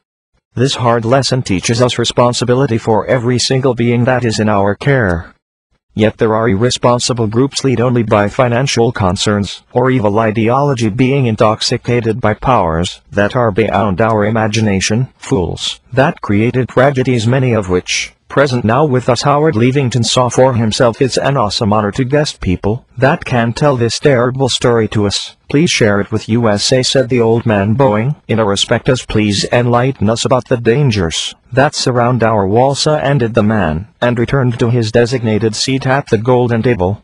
This hard lesson teaches us responsibility for every single being that is in our care. Yet there are irresponsible groups led only by financial concerns, or evil ideology being intoxicated by powers that are beyond our imagination, fools, that created tragedies many of which Present now with us Howard Levington saw for himself it's an awesome honor to guest people that can tell this terrible story to us. Please share it with USA said the old man bowing. In a respect us please enlighten us about the dangers that surround our Walsa ended the man, and returned to his designated seat at the golden table.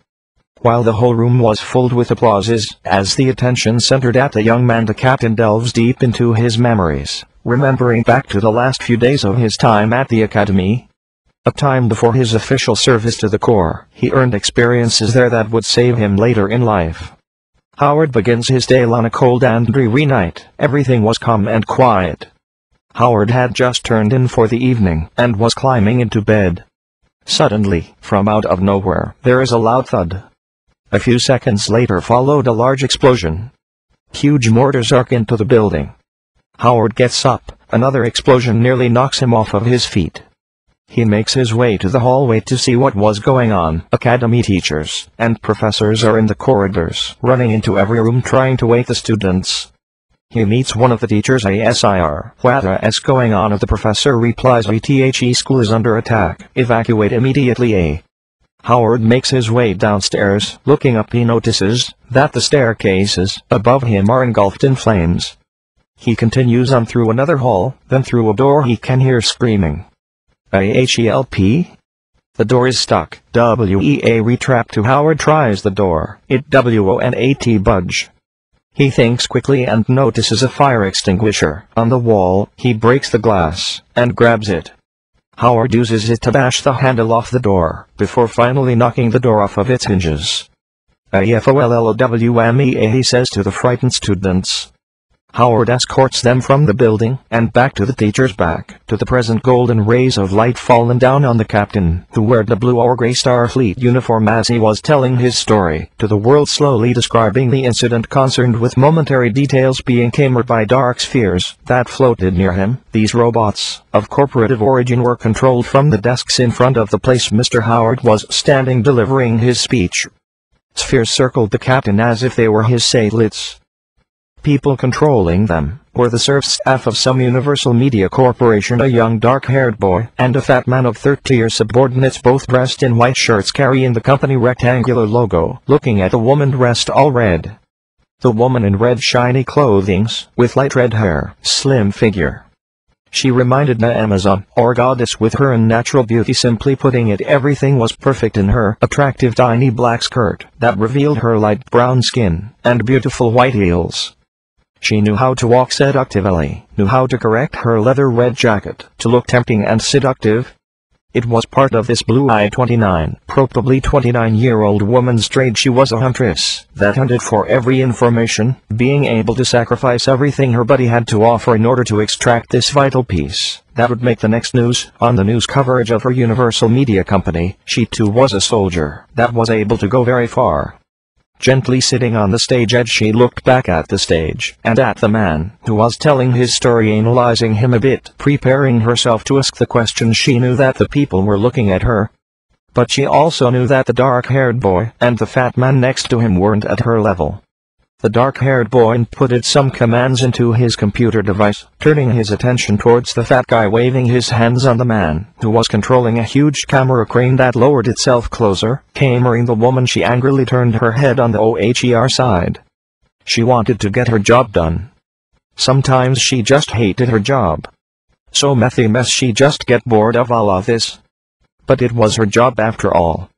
While the whole room was filled with applauses, as the attention centered at the young man the captain delves deep into his memories, remembering back to the last few days of his time at the academy, a time before his official service to the Corps, he earned experiences there that would save him later in life. Howard begins his day on a cold and dreary night. Everything was calm and quiet. Howard had just turned in for the evening and was climbing into bed. Suddenly, from out of nowhere, there is a loud thud. A few seconds later followed a large explosion. Huge mortars arc into the building. Howard gets up, another explosion nearly knocks him off of his feet. He makes his way to the hallway to see what was going on. Academy teachers and professors are in the corridors, running into every room trying to wake the students. He meets one of the teachers ASIR. What is going on? Of the professor replies ETHE school is under attack. Evacuate immediately A. Howard makes his way downstairs. Looking up he notices that the staircases above him are engulfed in flames. He continues on through another hall, then through a door he can hear screaming. A-H-E-L-P? The door is stuck. W-E-A retrap to Howard tries the door. It W-O-N-A-T budge. He thinks quickly and notices a fire extinguisher on the wall. He breaks the glass and grabs it. Howard uses it to bash the handle off the door, before finally knocking the door off of its hinges. A-F-O-L-L-O-W-M-E-A he says to the frightened students. Howard escorts them from the building and back to the teacher's back to the present golden rays of light fallen down on the captain who wore the blue or gray Starfleet uniform as he was telling his story to the world slowly describing the incident concerned with momentary details being cambered by dark spheres that floated near him. These robots of corporative origin were controlled from the desks in front of the place Mr. Howard was standing delivering his speech. Spheres circled the captain as if they were his satellites people controlling them were the serf staff of some Universal Media Corporation a young dark-haired boy and a fat man of 30 year subordinates both dressed in white shirts carrying the company rectangular logo, looking at the woman dressed all red. The woman in red shiny clothings, with light red hair, slim figure, she reminded the Amazon, or goddess with her unnatural beauty simply putting it everything was perfect in her attractive tiny black skirt that revealed her light brown skin and beautiful white heels. She knew how to walk seductively, knew how to correct her leather red jacket to look tempting and seductive. It was part of this blue-eyed 29, probably 29-year-old woman's trade she was a huntress that hunted for every information, being able to sacrifice everything her body had to offer in order to extract this vital piece that would make the next news on the news coverage of her Universal Media Company. She too was a soldier that was able to go very far. Gently sitting on the stage edge she looked back at the stage, and at the man, who was telling his story analyzing him a bit, preparing herself to ask the question she knew that the people were looking at her. But she also knew that the dark-haired boy, and the fat man next to him weren't at her level. The dark-haired boy inputted some commands into his computer device, turning his attention towards the fat guy waving his hands on the man, who was controlling a huge camera crane that lowered itself closer, cameraing the woman she angrily turned her head on the OHER side. She wanted to get her job done. Sometimes she just hated her job. So methy mess she just get bored of all of this. But it was her job after all.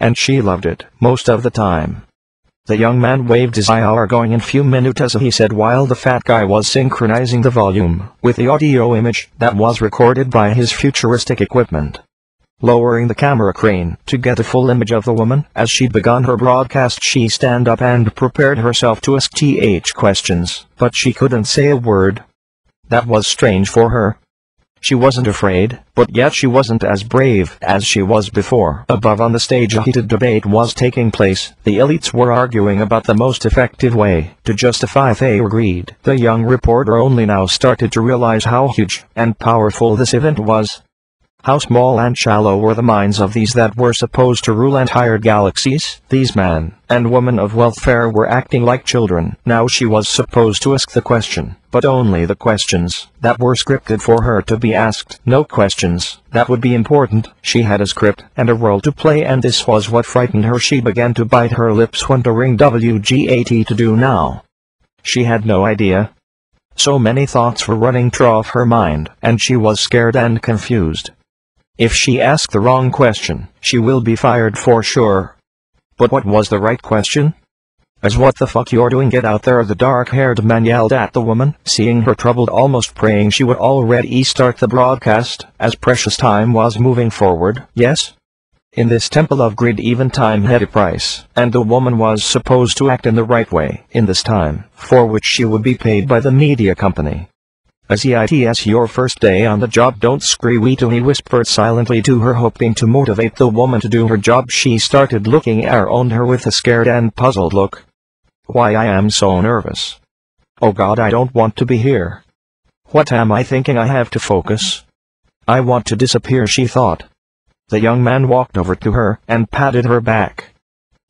And she loved it, most of the time. The young man waved his are going in few minutes as he said while the fat guy was synchronizing the volume with the audio image that was recorded by his futuristic equipment. Lowering the camera crane to get a full image of the woman, as she began her broadcast she stand up and prepared herself to ask TH questions, but she couldn't say a word. That was strange for her, she wasn't afraid, but yet she wasn't as brave as she was before. Above on the stage a heated debate was taking place. The elites were arguing about the most effective way to justify their greed. The young reporter only now started to realize how huge and powerful this event was. How small and shallow were the minds of these that were supposed to rule entire galaxies? These men and women of welfare were acting like children. Now she was supposed to ask the question, but only the questions that were scripted for her to be asked. No questions that would be important. She had a script and a role to play and this was what frightened her. She began to bite her lips wondering WGAT to do now. She had no idea. So many thoughts were running through her mind, and she was scared and confused. If she asked the wrong question, she will be fired for sure. But what was the right question? As what the fuck you're doing get out there the dark-haired man yelled at the woman, seeing her troubled almost praying she would already start the broadcast, as precious time was moving forward, yes? In this temple of greed even time had a price, and the woman was supposed to act in the right way in this time, for which she would be paid by the media company. As EITS your first day on the job don't scream he whispered silently to her hoping to motivate the woman to do her job she started looking around her with a scared and puzzled look. Why I am so nervous. Oh god I don't want to be here. What am I thinking I have to focus? I want to disappear she thought. The young man walked over to her and patted her back.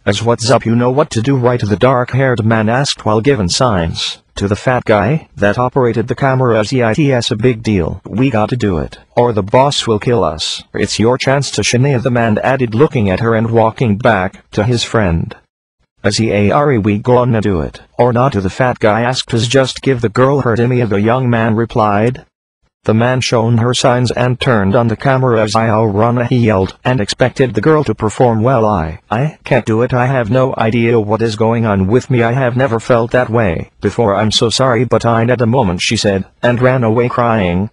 As what's up you know what to do right the dark-haired man asked while giving signs to the fat guy that operated the camera as EITS a big deal. We gotta do it, or the boss will kill us. It's your chance to Shania the man added looking at her and walking back to his friend. As he a are we gonna do it, or not? To the fat guy asked as just give the girl her Timmy the young man replied. The man shown her signs and turned on the camera as I'll run he yelled and expected the girl to perform well. I, I can't do it. I have no idea what is going on with me. I have never felt that way before. I'm so sorry but I need a moment she said, and ran away crying.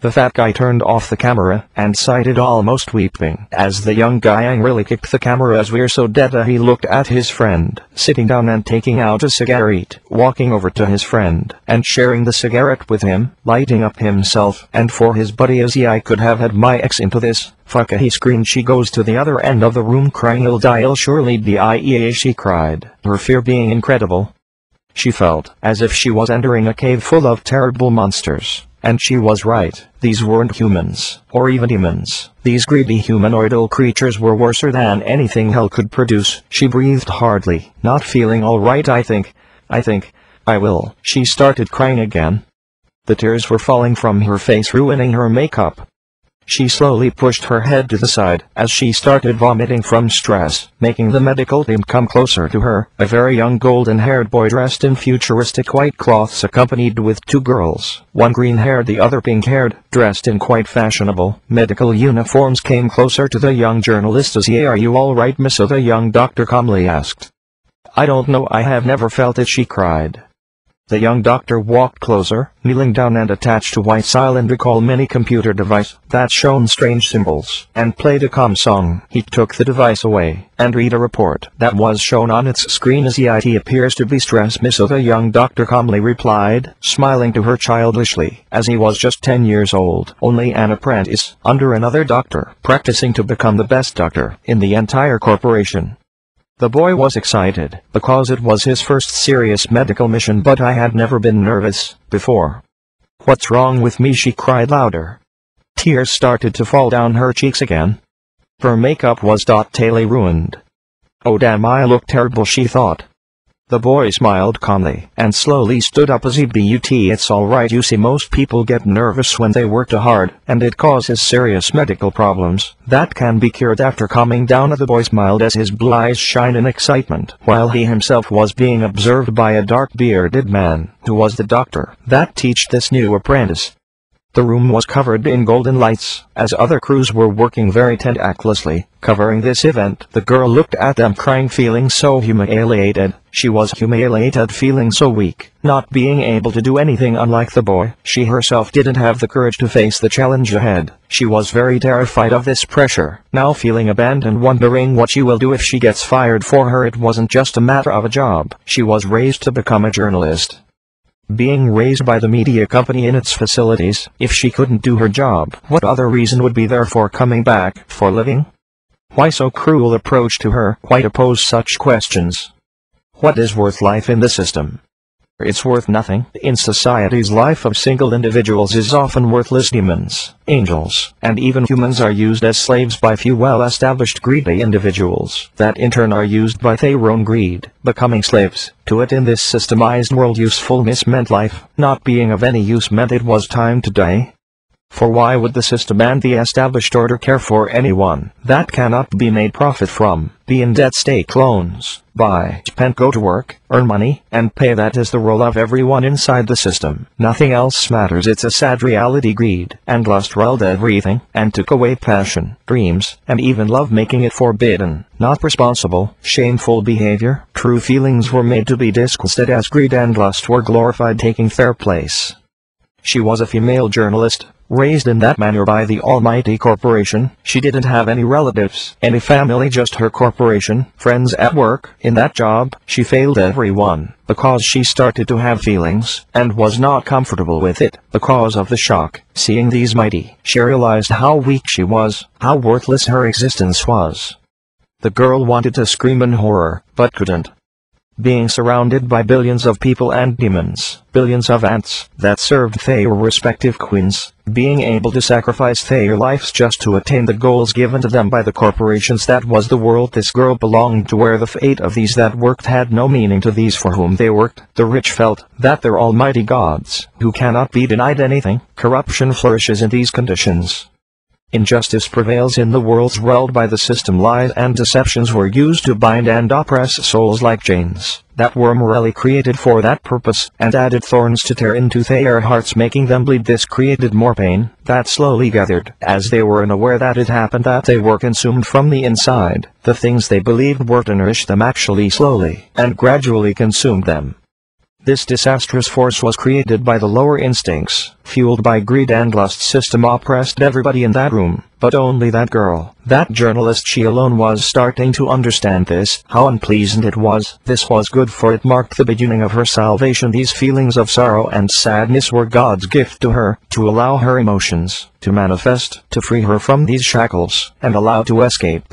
The fat guy turned off the camera and sighed almost weeping as the young guy angrily kicked the camera as we're so dead he looked at his friend, sitting down and taking out a cigarette, walking over to his friend and sharing the cigarette with him, lighting up himself and for his buddy as he I could have had my ex into this, fuck he screamed she goes to the other end of the room crying he'll die I'll surely IEA she cried, her fear being incredible. She felt as if she was entering a cave full of terrible monsters. And she was right, these weren't humans, or even demons. These greedy humanoidal creatures were worser than anything hell could produce. She breathed hardly, not feeling alright I think, I think, I will. She started crying again. The tears were falling from her face ruining her makeup. She slowly pushed her head to the side as she started vomiting from stress, making the medical team come closer to her. A very young golden-haired boy dressed in futuristic white cloths accompanied with two girls, one green-haired the other pink-haired, dressed in quite fashionable medical uniforms came closer to the young journalist as he are you alright miss the young doctor calmly asked. I don't know I have never felt it she cried. The young doctor walked closer, kneeling down and attached a white cylindrical mini-computer device that shone strange symbols and played a calm song. He took the device away and read a report that was shown on its screen as EIT appears to be stress miss the young doctor calmly replied, smiling to her childishly, as he was just 10 years old, only an apprentice, under another doctor, practicing to become the best doctor in the entire corporation. The boy was excited, because it was his first serious medical mission but I had never been nervous, before. What's wrong with me she cried louder. Tears started to fall down her cheeks again. Her makeup was totally ruined. Oh damn I look terrible she thought. The boy smiled calmly and slowly stood up as he but it's alright you see most people get nervous when they work too hard and it causes serious medical problems. That can be cured after calming down the boy smiled as his blue eyes shine in excitement while he himself was being observed by a dark bearded man who was the doctor. That teached this new apprentice the room was covered in golden lights, as other crews were working very tentaclously, covering this event. The girl looked at them crying feeling so humiliated. She was humiliated feeling so weak, not being able to do anything unlike the boy. She herself didn't have the courage to face the challenge ahead. She was very terrified of this pressure, now feeling abandoned wondering what she will do if she gets fired for her it wasn't just a matter of a job. She was raised to become a journalist being raised by the media company in its facilities. If she couldn't do her job, what other reason would be there for coming back for living? Why so cruel approach to her? Why oppose such questions? What is worth life in the system? It's worth nothing. In society's life of single individuals is often worthless demons, angels, and even humans are used as slaves by few well-established greedy individuals that in turn are used by their own greed, becoming slaves to it in this systemized world usefulness meant life, not being of any use meant it was time to die. For why would the system and the established order care for anyone that cannot be made profit from, be in debt stay clones, buy, spend go to work, earn money, and pay. That is the role of everyone inside the system. Nothing else matters. It's a sad reality. Greed and lust ruled everything, and took away passion, dreams, and even love making it forbidden, not responsible, shameful behavior, true feelings were made to be disgusted as greed and lust were glorified taking their place. She was a female journalist, Raised in that manner by the almighty corporation, she didn't have any relatives, any family just her corporation, friends at work, in that job, she failed everyone, because she started to have feelings, and was not comfortable with it, because of the shock, seeing these mighty, she realized how weak she was, how worthless her existence was. The girl wanted to scream in horror, but couldn't. Being surrounded by billions of people and demons, billions of ants that served their respective queens, being able to sacrifice their lives just to attain the goals given to them by the corporations that was the world this girl belonged to where the fate of these that worked had no meaning to these for whom they worked, the rich felt that their almighty gods, who cannot be denied anything, corruption flourishes in these conditions. Injustice prevails in the worlds ruled by the system. Lies and deceptions were used to bind and oppress souls like chains, that were morally created for that purpose, and added thorns to tear into their hearts making them bleed. This created more pain, that slowly gathered, as they were unaware that it happened that they were consumed from the inside, the things they believed were to nourish them actually slowly, and gradually consumed them. This disastrous force was created by the lower instincts, fueled by greed and lust system oppressed everybody in that room, but only that girl, that journalist she alone was starting to understand this, how unpleasant it was, this was good for it marked the beginning of her salvation. These feelings of sorrow and sadness were God's gift to her, to allow her emotions, to manifest, to free her from these shackles, and allow to escape.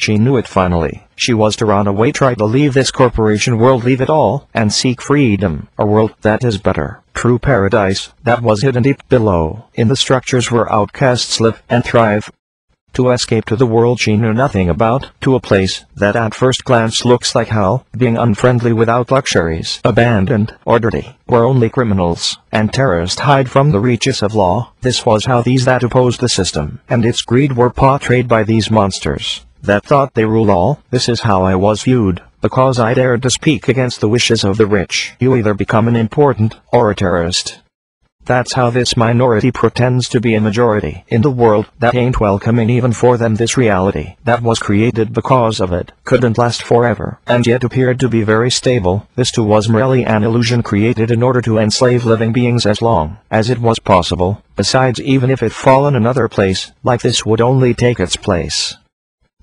She knew it finally. She was to run away try to leave this corporation world leave it all, and seek freedom, a world that is better, true paradise, that was hidden deep below, in the structures where outcasts live and thrive. To escape to the world she knew nothing about, to a place that at first glance looks like hell, being unfriendly without luxuries, abandoned, or dirty, where only criminals and terrorists hide from the reaches of law, this was how these that opposed the system and its greed were portrayed by these monsters that thought they rule all, this is how I was viewed, because I dared to speak against the wishes of the rich. You either become an important, or a terrorist. That's how this minority pretends to be a majority in the world that ain't welcoming even for them this reality that was created because of it couldn't last forever and yet appeared to be very stable. This too was merely an illusion created in order to enslave living beings as long as it was possible. Besides even if it fall in another place, like this would only take its place.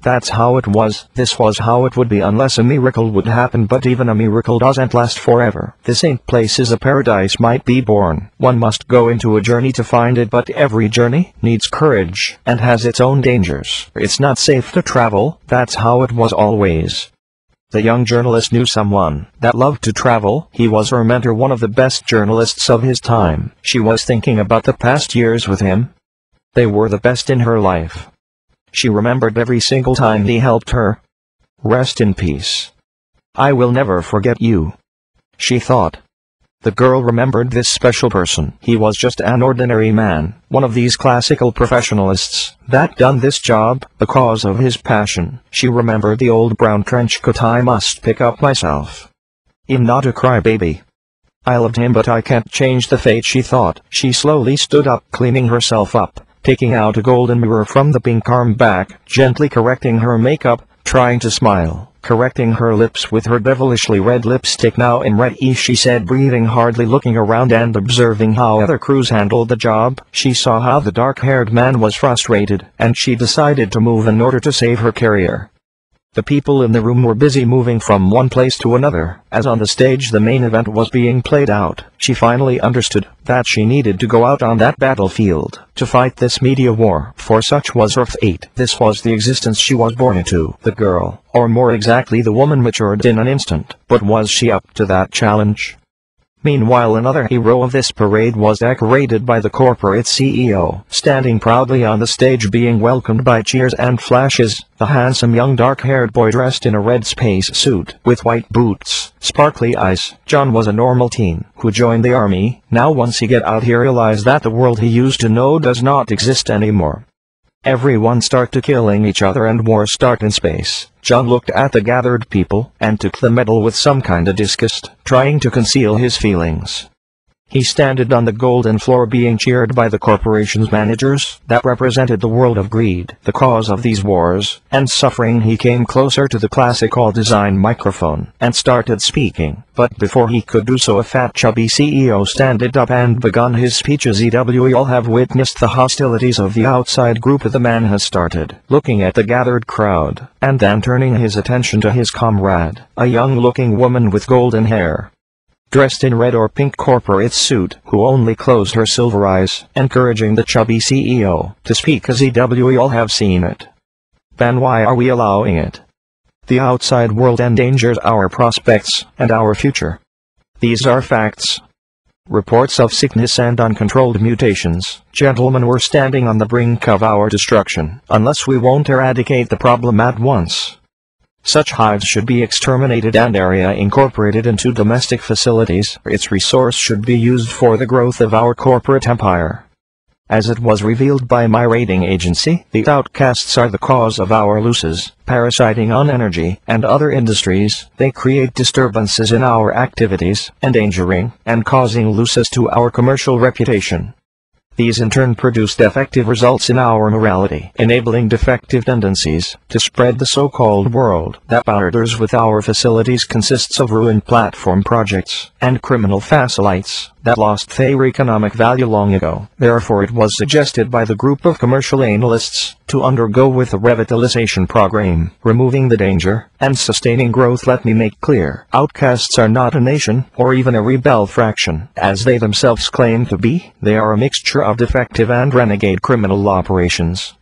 That's how it was, this was how it would be unless a miracle would happen but even a miracle doesn't last forever. This ain't place is a paradise might be born. One must go into a journey to find it but every journey needs courage and has its own dangers. It's not safe to travel, that's how it was always. The young journalist knew someone that loved to travel. He was her mentor one of the best journalists of his time. She was thinking about the past years with him. They were the best in her life. She remembered every single time he helped her. Rest in peace. I will never forget you. She thought. The girl remembered this special person. He was just an ordinary man, one of these classical professionalists that done this job because of his passion. She remembered the old brown trench coat I must pick up myself. I'm not a crybaby. I loved him but I can't change the fate she thought. She slowly stood up cleaning herself up taking out a golden mirror from the pink arm back, gently correcting her makeup, trying to smile, correcting her lips with her devilishly red lipstick now in red e she said breathing hardly looking around and observing how other crews handled the job, she saw how the dark-haired man was frustrated, and she decided to move in order to save her career. The people in the room were busy moving from one place to another, as on the stage the main event was being played out. She finally understood that she needed to go out on that battlefield to fight this media war, for such was her fate. This was the existence she was born into. The girl, or more exactly the woman matured in an instant, but was she up to that challenge? Meanwhile another hero of this parade was decorated by the corporate CEO, standing proudly on the stage being welcomed by cheers and flashes, the handsome young dark-haired boy dressed in a red space suit, with white boots, sparkly eyes. John was a normal teen, who joined the army, now once he get out he realized that the world he used to know does not exist anymore. Everyone start to killing each other and war start in space. John looked at the gathered people and took the medal with some kinda disgust, trying to conceal his feelings. He standed on the golden floor being cheered by the corporation's managers that represented the world of greed, the cause of these wars and suffering. He came closer to the classical design microphone and started speaking, but before he could do so a fat chubby CEO standed up and begun his speech as EW all have witnessed the hostilities of the outside group. The man has started, looking at the gathered crowd, and then turning his attention to his comrade, a young-looking woman with golden hair, dressed in red or pink corporate suit, who only closed her silver eyes, encouraging the chubby CEO to speak as EW all have seen it. Then why are we allowing it? The outside world endangers our prospects and our future. These are facts. Reports of sickness and uncontrolled mutations, gentlemen we're standing on the brink of our destruction, unless we won't eradicate the problem at once. Such hives should be exterminated and area incorporated into domestic facilities. Its resource should be used for the growth of our corporate empire. As it was revealed by my rating agency, the outcasts are the cause of our losses, parasiting on energy and other industries. They create disturbances in our activities, endangering and causing losses to our commercial reputation. These in turn produce defective results in our morality, enabling defective tendencies to spread the so-called world that borders with our facilities consists of ruined platform projects and criminal facilities that lost their economic value long ago. Therefore it was suggested by the group of commercial analysts to undergo with a revitalization program, removing the danger and sustaining growth. Let me make clear, outcasts are not a nation or even a rebel fraction, as they themselves claim to be. They are a mixture of defective and renegade criminal operations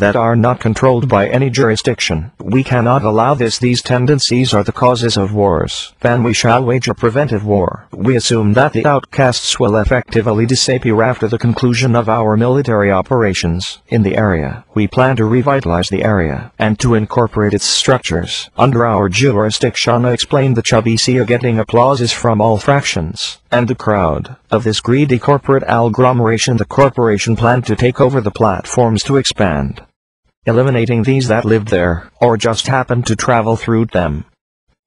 that are not controlled by any jurisdiction. We cannot allow this. These tendencies are the causes of wars. Then we shall wage a preventive war. We assume that the outcasts will effectively disappear after the conclusion of our military operations in the area. We plan to revitalize the area and to incorporate its structures under our jurisdiction. explained the chubby CEO getting applauses from all fractions and the crowd of this greedy corporate agglomeration. The corporation planned to take over the platforms to expand eliminating these that lived there, or just happened to travel through them.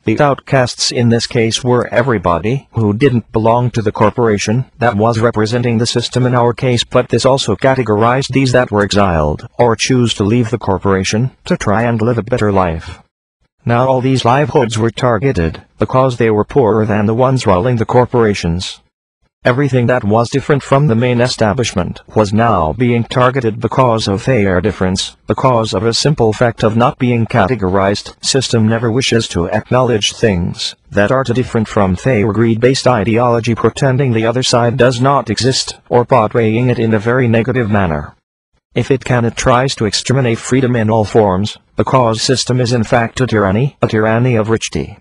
The outcasts in this case were everybody who didn't belong to the corporation that was representing the system in our case but this also categorized these that were exiled or choose to leave the corporation to try and live a better life. Now all these livelihoods were targeted because they were poorer than the ones ruling the corporations. Everything that was different from the main establishment was now being targeted because of their difference, because of a simple fact of not being categorized. System never wishes to acknowledge things that are too different from their greed-based ideology pretending the other side does not exist, or portraying it in a very negative manner. If it can it tries to exterminate freedom in all forms, because system is in fact a tyranny, a tyranny of richty.